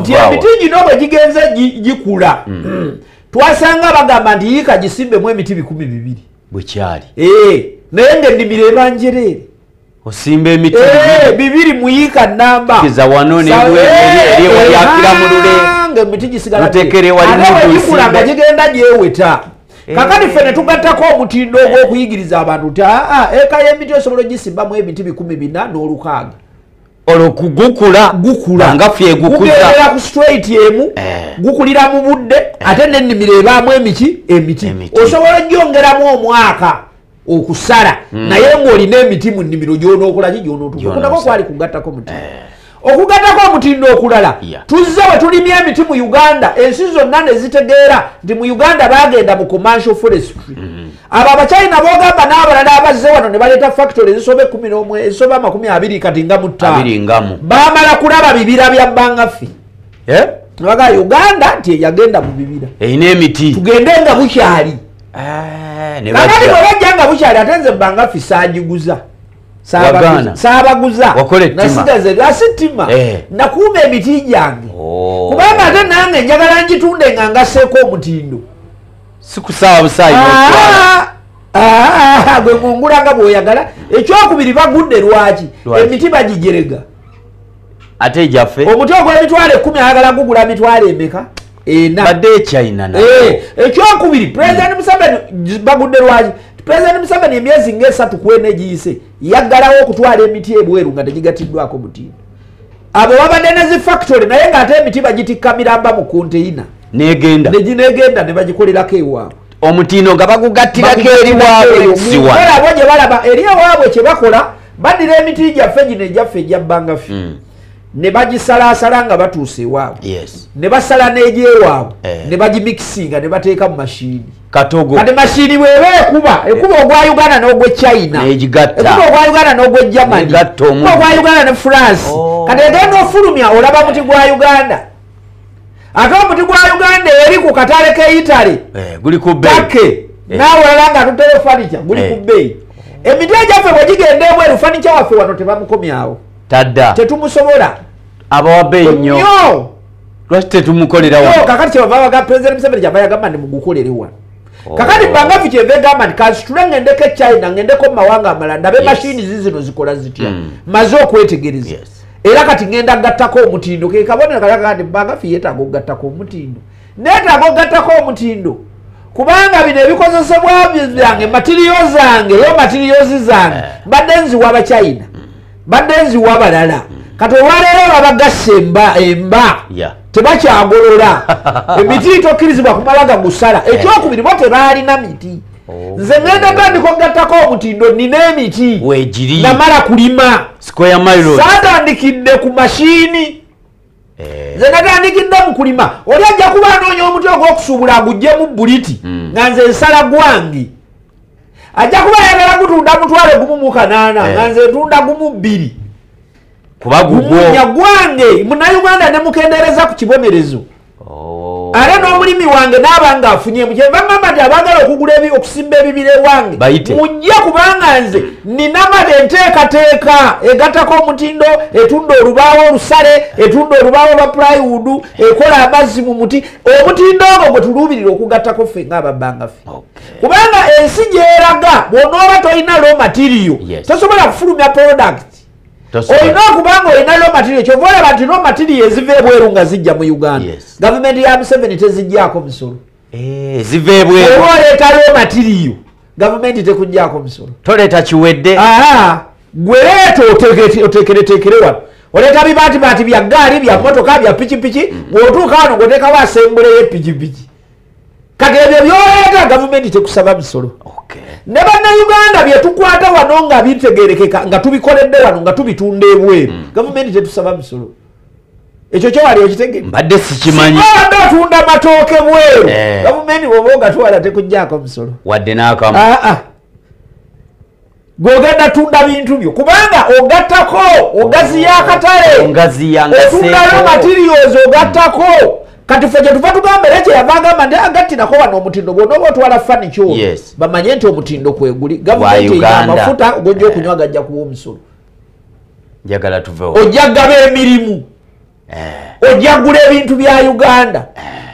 nti emiti gino bwe gigenze gi- gikula. Twasanga bagamba nti yiika gisimbemu emiti bikumi bibiri. Bwekyali Eh, naye ng'ennimiro eba njereere osimba emiti Eh, bibiri mu yiika namba Kiza wano ne Sa- bwe- eh, eh, akira mu lule. ah, ng'emiti gisigala Muteekere ewali ate muddu bwegikula nga gigenda gyeweta. Kakati ffe ne tugattako omutindo ogw'okuyigiriza abantu nti aa eka y'emiti osobola ogisimbamu emiti bikumi bina n'olukaaga. Olwo kugukula gukula. nga fye egukuza gugendera ku straight emu gukulira mu budde ate n'ennimiro ebaamu emiki emiti. Osobola gyongeramu omwaka okusala. Naye ng'olina emiti mu nnimiro gyonookolaki gyonootuka kunako kwali kugattako mutindo okugattako omutindo okulala. Tuzze we tulimya emiti mu uganda. Ensi zonna ne zitegeera nti mu uganda bagenda mu commercial forestry. Abo abachina bogamba n'abalala abazze wano ne baleeta factory ezisoba ekumi n'omwe ezisoba amakumi abiri kati nga mu ttaano. Bamala kulaba bibira bya bangaffe Eh? baga uganda nti yagenda mu bibira. Erina emiti. Tugende nga bukyali. Ne kakati bwe bajja nga bukyali ate nze bangaffe saagiguza Wagaana. saabaguza. Asittima Eh. nakuuma emiti gyange. Oh. kubanga ate nange njagala ngitunde nga ngasseeko omutindo. Sikusaawa busaayi Ah, ah, gwe ngungulanga bw'oyagala. Ekyokubiri bagudde lwaki? Lwaki? emiti bagijerega ate gyaffe? Omuti ogw'emitwalo ekumi ayagala gugula mitwalo emeka ena. Badde ekyina na Eh, ekyokubiri pulezidenti museveni j- bagudde lwaki pulezidenti museveni emyezi ngaesatu kwena egiyise yaggalawo okutwala emiti ebweru nga tegigatiddwako mutindo abo babadde ne zi factory naye ng'ate emiti bagitikka miramba mu konteyina negenda. Neginegenda ne bagikolerako ewaabwe omutindo nga bagugattirako eri balabo gye balaba eri ewaabwe kye bakola badira emiti gyaffe gino egyaffe egya bangaffe ne bagisalaasala nga batuuse ewaabwe. Yes. Ne basala n'egyewaabwe Eh. ne bagimikisinga ne bateeka mu katogo kati mashini bweba ekuba ekuba ogwa uganda n'ogwe china. Ekuba ogwa uganda n'ogwe germany. Ekuba ogwa uganda ne france. Kati egenda ofulumya olaba muti gwa uganda. Ate omuti gwa uganda eri ku katale ke itale Eh, take naawe olala nga tutere fanica guli Eh. ku bbeeyi. Emiti egyaffe bwe gigenda ebweru fanica waffe wano tebamukomyawo tadda tetumusobola. Abawa bbeeyi nnyo. Lwaki tetumukolera kakati kyebava baga president museveni kyava yagamba ndi mugukolere wano. Kakati bangafi kyeva egamba nti kasitule ngendeko echina ngendeko mu mawanga amalala ndabe mashini zizino zikola zitya? Mm. maze okwetegereza. Era kati ngenda gattako omutindo. Ke kabonero kalaga nti bangafi yeetaaga okugattako omutindo. Neetaaga okugattako omutindo. Kubanga bino ebikozesebwa byange matiriyo zange yo matiriyozi zange mbadde nziwa abachina mbadde nziwa abalala kati olwaleero babagasse emba emba tebakyagolola. Emiti tokkirizibwa kumala gagusala ekyokubiri bo tebaalina miti. Nze ngenda tandika okugattako omutindo nina emiti. Namala kulima. Saatandikidde ku mashiini nze natandikidde mu kulima. Oli ajja kuba anoonya omuti ogw'okusuubula agugjemu buliti nga nze nsala gwange ajja kuba ayagala gutunda mutwale gumu mu kanaana nga nze ntunda gumu bbiri. Kuba gugwo gumunya gwange. Munauganda ne mukendeereza ku kibonerezo ate n'omulimi wange naaba nga afunyemu kyenva ngamba nti abaagala okugula okusimba ebibira ewange Bayite. mujje kubanga nze nina male enteekateeka egattako omutindo etunda olubaawo olusale etunda olubaawo lwa plywood ekola amazzi mu muti. Omutindo ogwo gwe tuluubirira okugattako ffe ng'ababbangaffe kubanga ensi gyeraga bw'onooba tolina lo materiyo tosobola kufulumya product olina okubanga olina lo materiyo kyova olaba nti lo materiyo eziva ebweru nga zijja mu uganda. Gavumenti ya museveni tezijjaako musolo ziva ebweru. Oba oleeta lo materiyo gavumenti tekugjaako musolo toleeta kiwedde. Aa gwe leeta oteke- otekeretekere wano. Oleeta bibaatibaati bya gaali bya motoka bya pikipiki bw'otuuka wano ng'oteekawo asembule y'epikipiki. Kati ebyo byoleeta gavumenti tekusaba musolo ne bannayuganda byetukwata wano nga bitegerekeka nga tubikoledde wano nga tubitunda ebweru. Gavumenti tetusaba musolo ekyo kyowali okitegere mbadde sikimanyi. Anda otunda matooke bweru Eh. gavumenti bwoba ogatwala tekugjaako musolo wadde n'akamu. Aa gwogenda tunda bintu byo kubanga ogattako ogaziya akatale. Otundayo materials ogattako kati ffe kyetuva tugamba era kyeyava agamba nti agattirako wano omutindo gwona oba otwala fanikyo Yes. bamanye nti omutindo kweguli gavumenti Uganda. amafuta gojja okunywa gajja kuwa omusolo. Njagala tuvewo ojja gaba emirimu. Ojja gula ebintu bya uganda.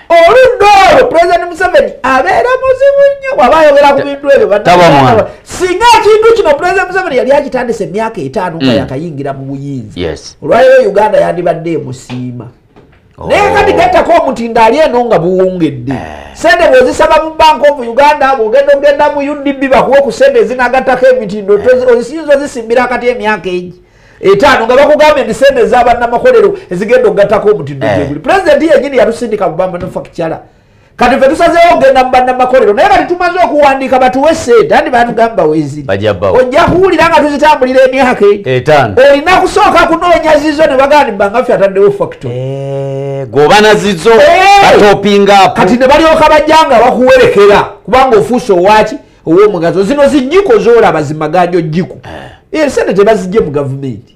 Oludda olwo pulezidenti museveni abeera muzibu nnyo. Bwaba ayogera ku bintu ebyo singa ekintu kino pulezidenti museveni yali akitandisa emyaka etaano nga Mm. yakayingira mu buyinza. Yes. Olwaleero uganda yandibadde emusiima. Naye kati gattako omutindo ali eno nga buwungedde sente bwozisaba mu bank of uganda bwogenda ogenda mu udb bakuwe ku sente ezinagattako emitindo tozi- oziyinza ozisimbira akati emyaka egi etaano nga bakugambye nti sente ezabannamakolero ezigenda okugattako omutindo Eh. gyeguli pulezidenti yenyini yatusindika mu bamanufakicara kati ffe tusazeewo okugenda mu bannamakolero naye kati tumaze okuwandiika batuwe sente andi batugamba weziri ojja kuwulira nga tuzitambulira emyaka etaano olina kusooka kunoonya zizo ne bagamba ni bangaffe ataddewo factory. Gwoba nazizo Eh. batopinga kati ne balyoka bajja nga bakuwerekera kubanga ofuuse owaki ow'omugaso. Zino zijiko zoolaba zimaganjo jiko Eh, sente tebazijje mu gavumenti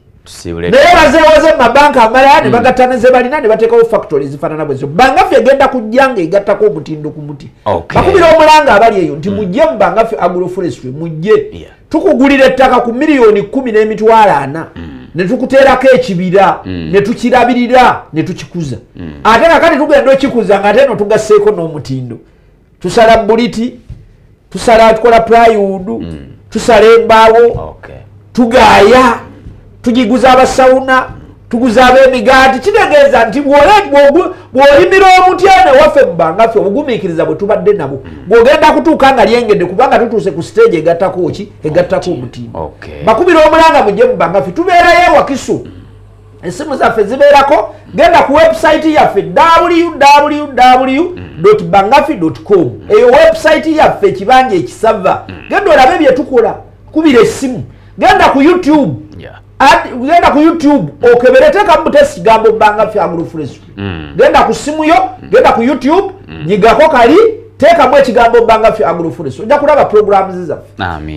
naye bazeewoze mu mabanka amalala ne bagatta ne ze balina ne bateekawo factory zifaanana bwezo bangaffe egenda kujja nga egattako omutindo ku muti. Bakubira omulanga abali eyo nti mujje mu bangaffe agroforestry mujje. Tukugulira ettaka ku miliyoni kumi n'emitwalo ana. Ne tukuteerako ekibira ne tukirabirira ne tukikuza. Ate kakati tugenda okikuza nga ate eno tugasseeko n'omutindo. Tusala buliti tusala tukola plywood tusala embaawo tugaaya tugiguza abasawuna tuguza ab'emigaati kitegeeza nti bw'olimira omuti eno ewaffe mu bangaffe obugumiikiriza bwe tubadde nabwo. Bw'ogenda kutuuka nga lyengedde kubanga tutuuse ku stage egattako ki? Egattako omutindo. Bakubira omulanga mujje mu bangaffe tubeerayo ewakiso esimu zaffe zibeerako. Genda ku webusayiti yaffe www bangafi com. Eyo webusayiti yaffe ekibanja ekisava. Genda olabe byetukola kubira essimu. Genda ku youtube genda ku youtube okebere teekamu butesi kigambo bangafi agrofresh genda ku simu yo genda ku youtube nyigako kali teekamu ekigambo bangafi agrofresh ojja kulaba programs zaffe.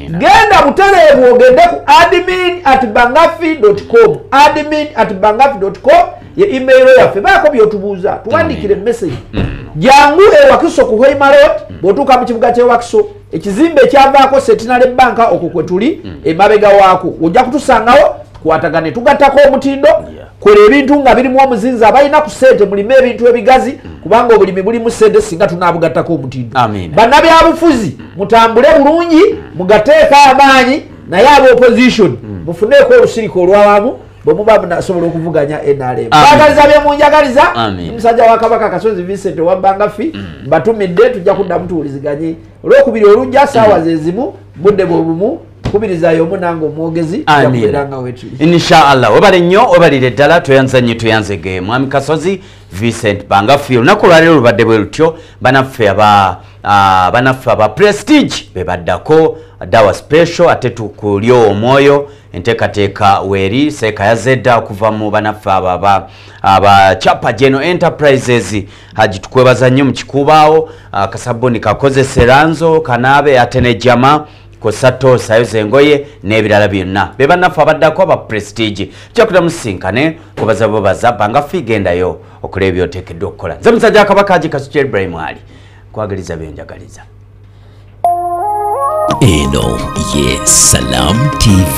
Genda butereevu ogende ku admin at bangafi com. Admin at bangafi com ye emailo yaffe. Baako byotubuuza tuwandikire message. Jangu ewakiso ku hoima road bw'otuuka mu kibuga ky'ewakiso ekizimbe ekyavaako setinale banka okwo kwe tuli emabega waako. Ojja kutusangawo tukwatagane tugattako omutindo kola ebintu nga birimu omuzinzi abalina ku sente mulime ebintu ebigazi kubanga obulimi bulimu sente singa tunaabugattako omutindo. Bannabyabufuzi mutambule bulungi mugateeka amaanyi naye aba opposition mufuneeko olusirika olwawamu bwemuba munasobola okuvuganya nrm bagaliza byemunjagaliza omusajja wa kabaka kasozi vincent wabbangafi mbatumidde tujja kuddamu tuwuliziganye. Olwokubiri olujja saawa zezimu budde bwe bumu kubirizayo omu nange omwogezi tujja kubeera nga wetuli inshaallah webale nnyo webalire ddala tweyanza nnyo tweyanzege. Mwami kasozi vincent bangafi olunaku lwaleero lubadde bwe lutyo banaffe aba ah, banaffe aba prestige bebaddako dawa special ate tukuli omwoyo enteekateeka weeri seeka yazedda okuva mu banaffe abo aba abachapa geno enterprises. Haji tukwebaza nnyo mu kikuubaawo ah, kasabuni kakozese ranzo kanaabe ate ne jama kosato sayoza engoye n'ebirala byonna. Be bannaffe abaddako aba prestige. Tujakuta musinkane kubaza bubaza banga figendayo okuleba byoteekeddwa okukola. Nze musajja akabaka aji kasuki ibrahim ali kwagaliza byenjagaliza eno ye salam tv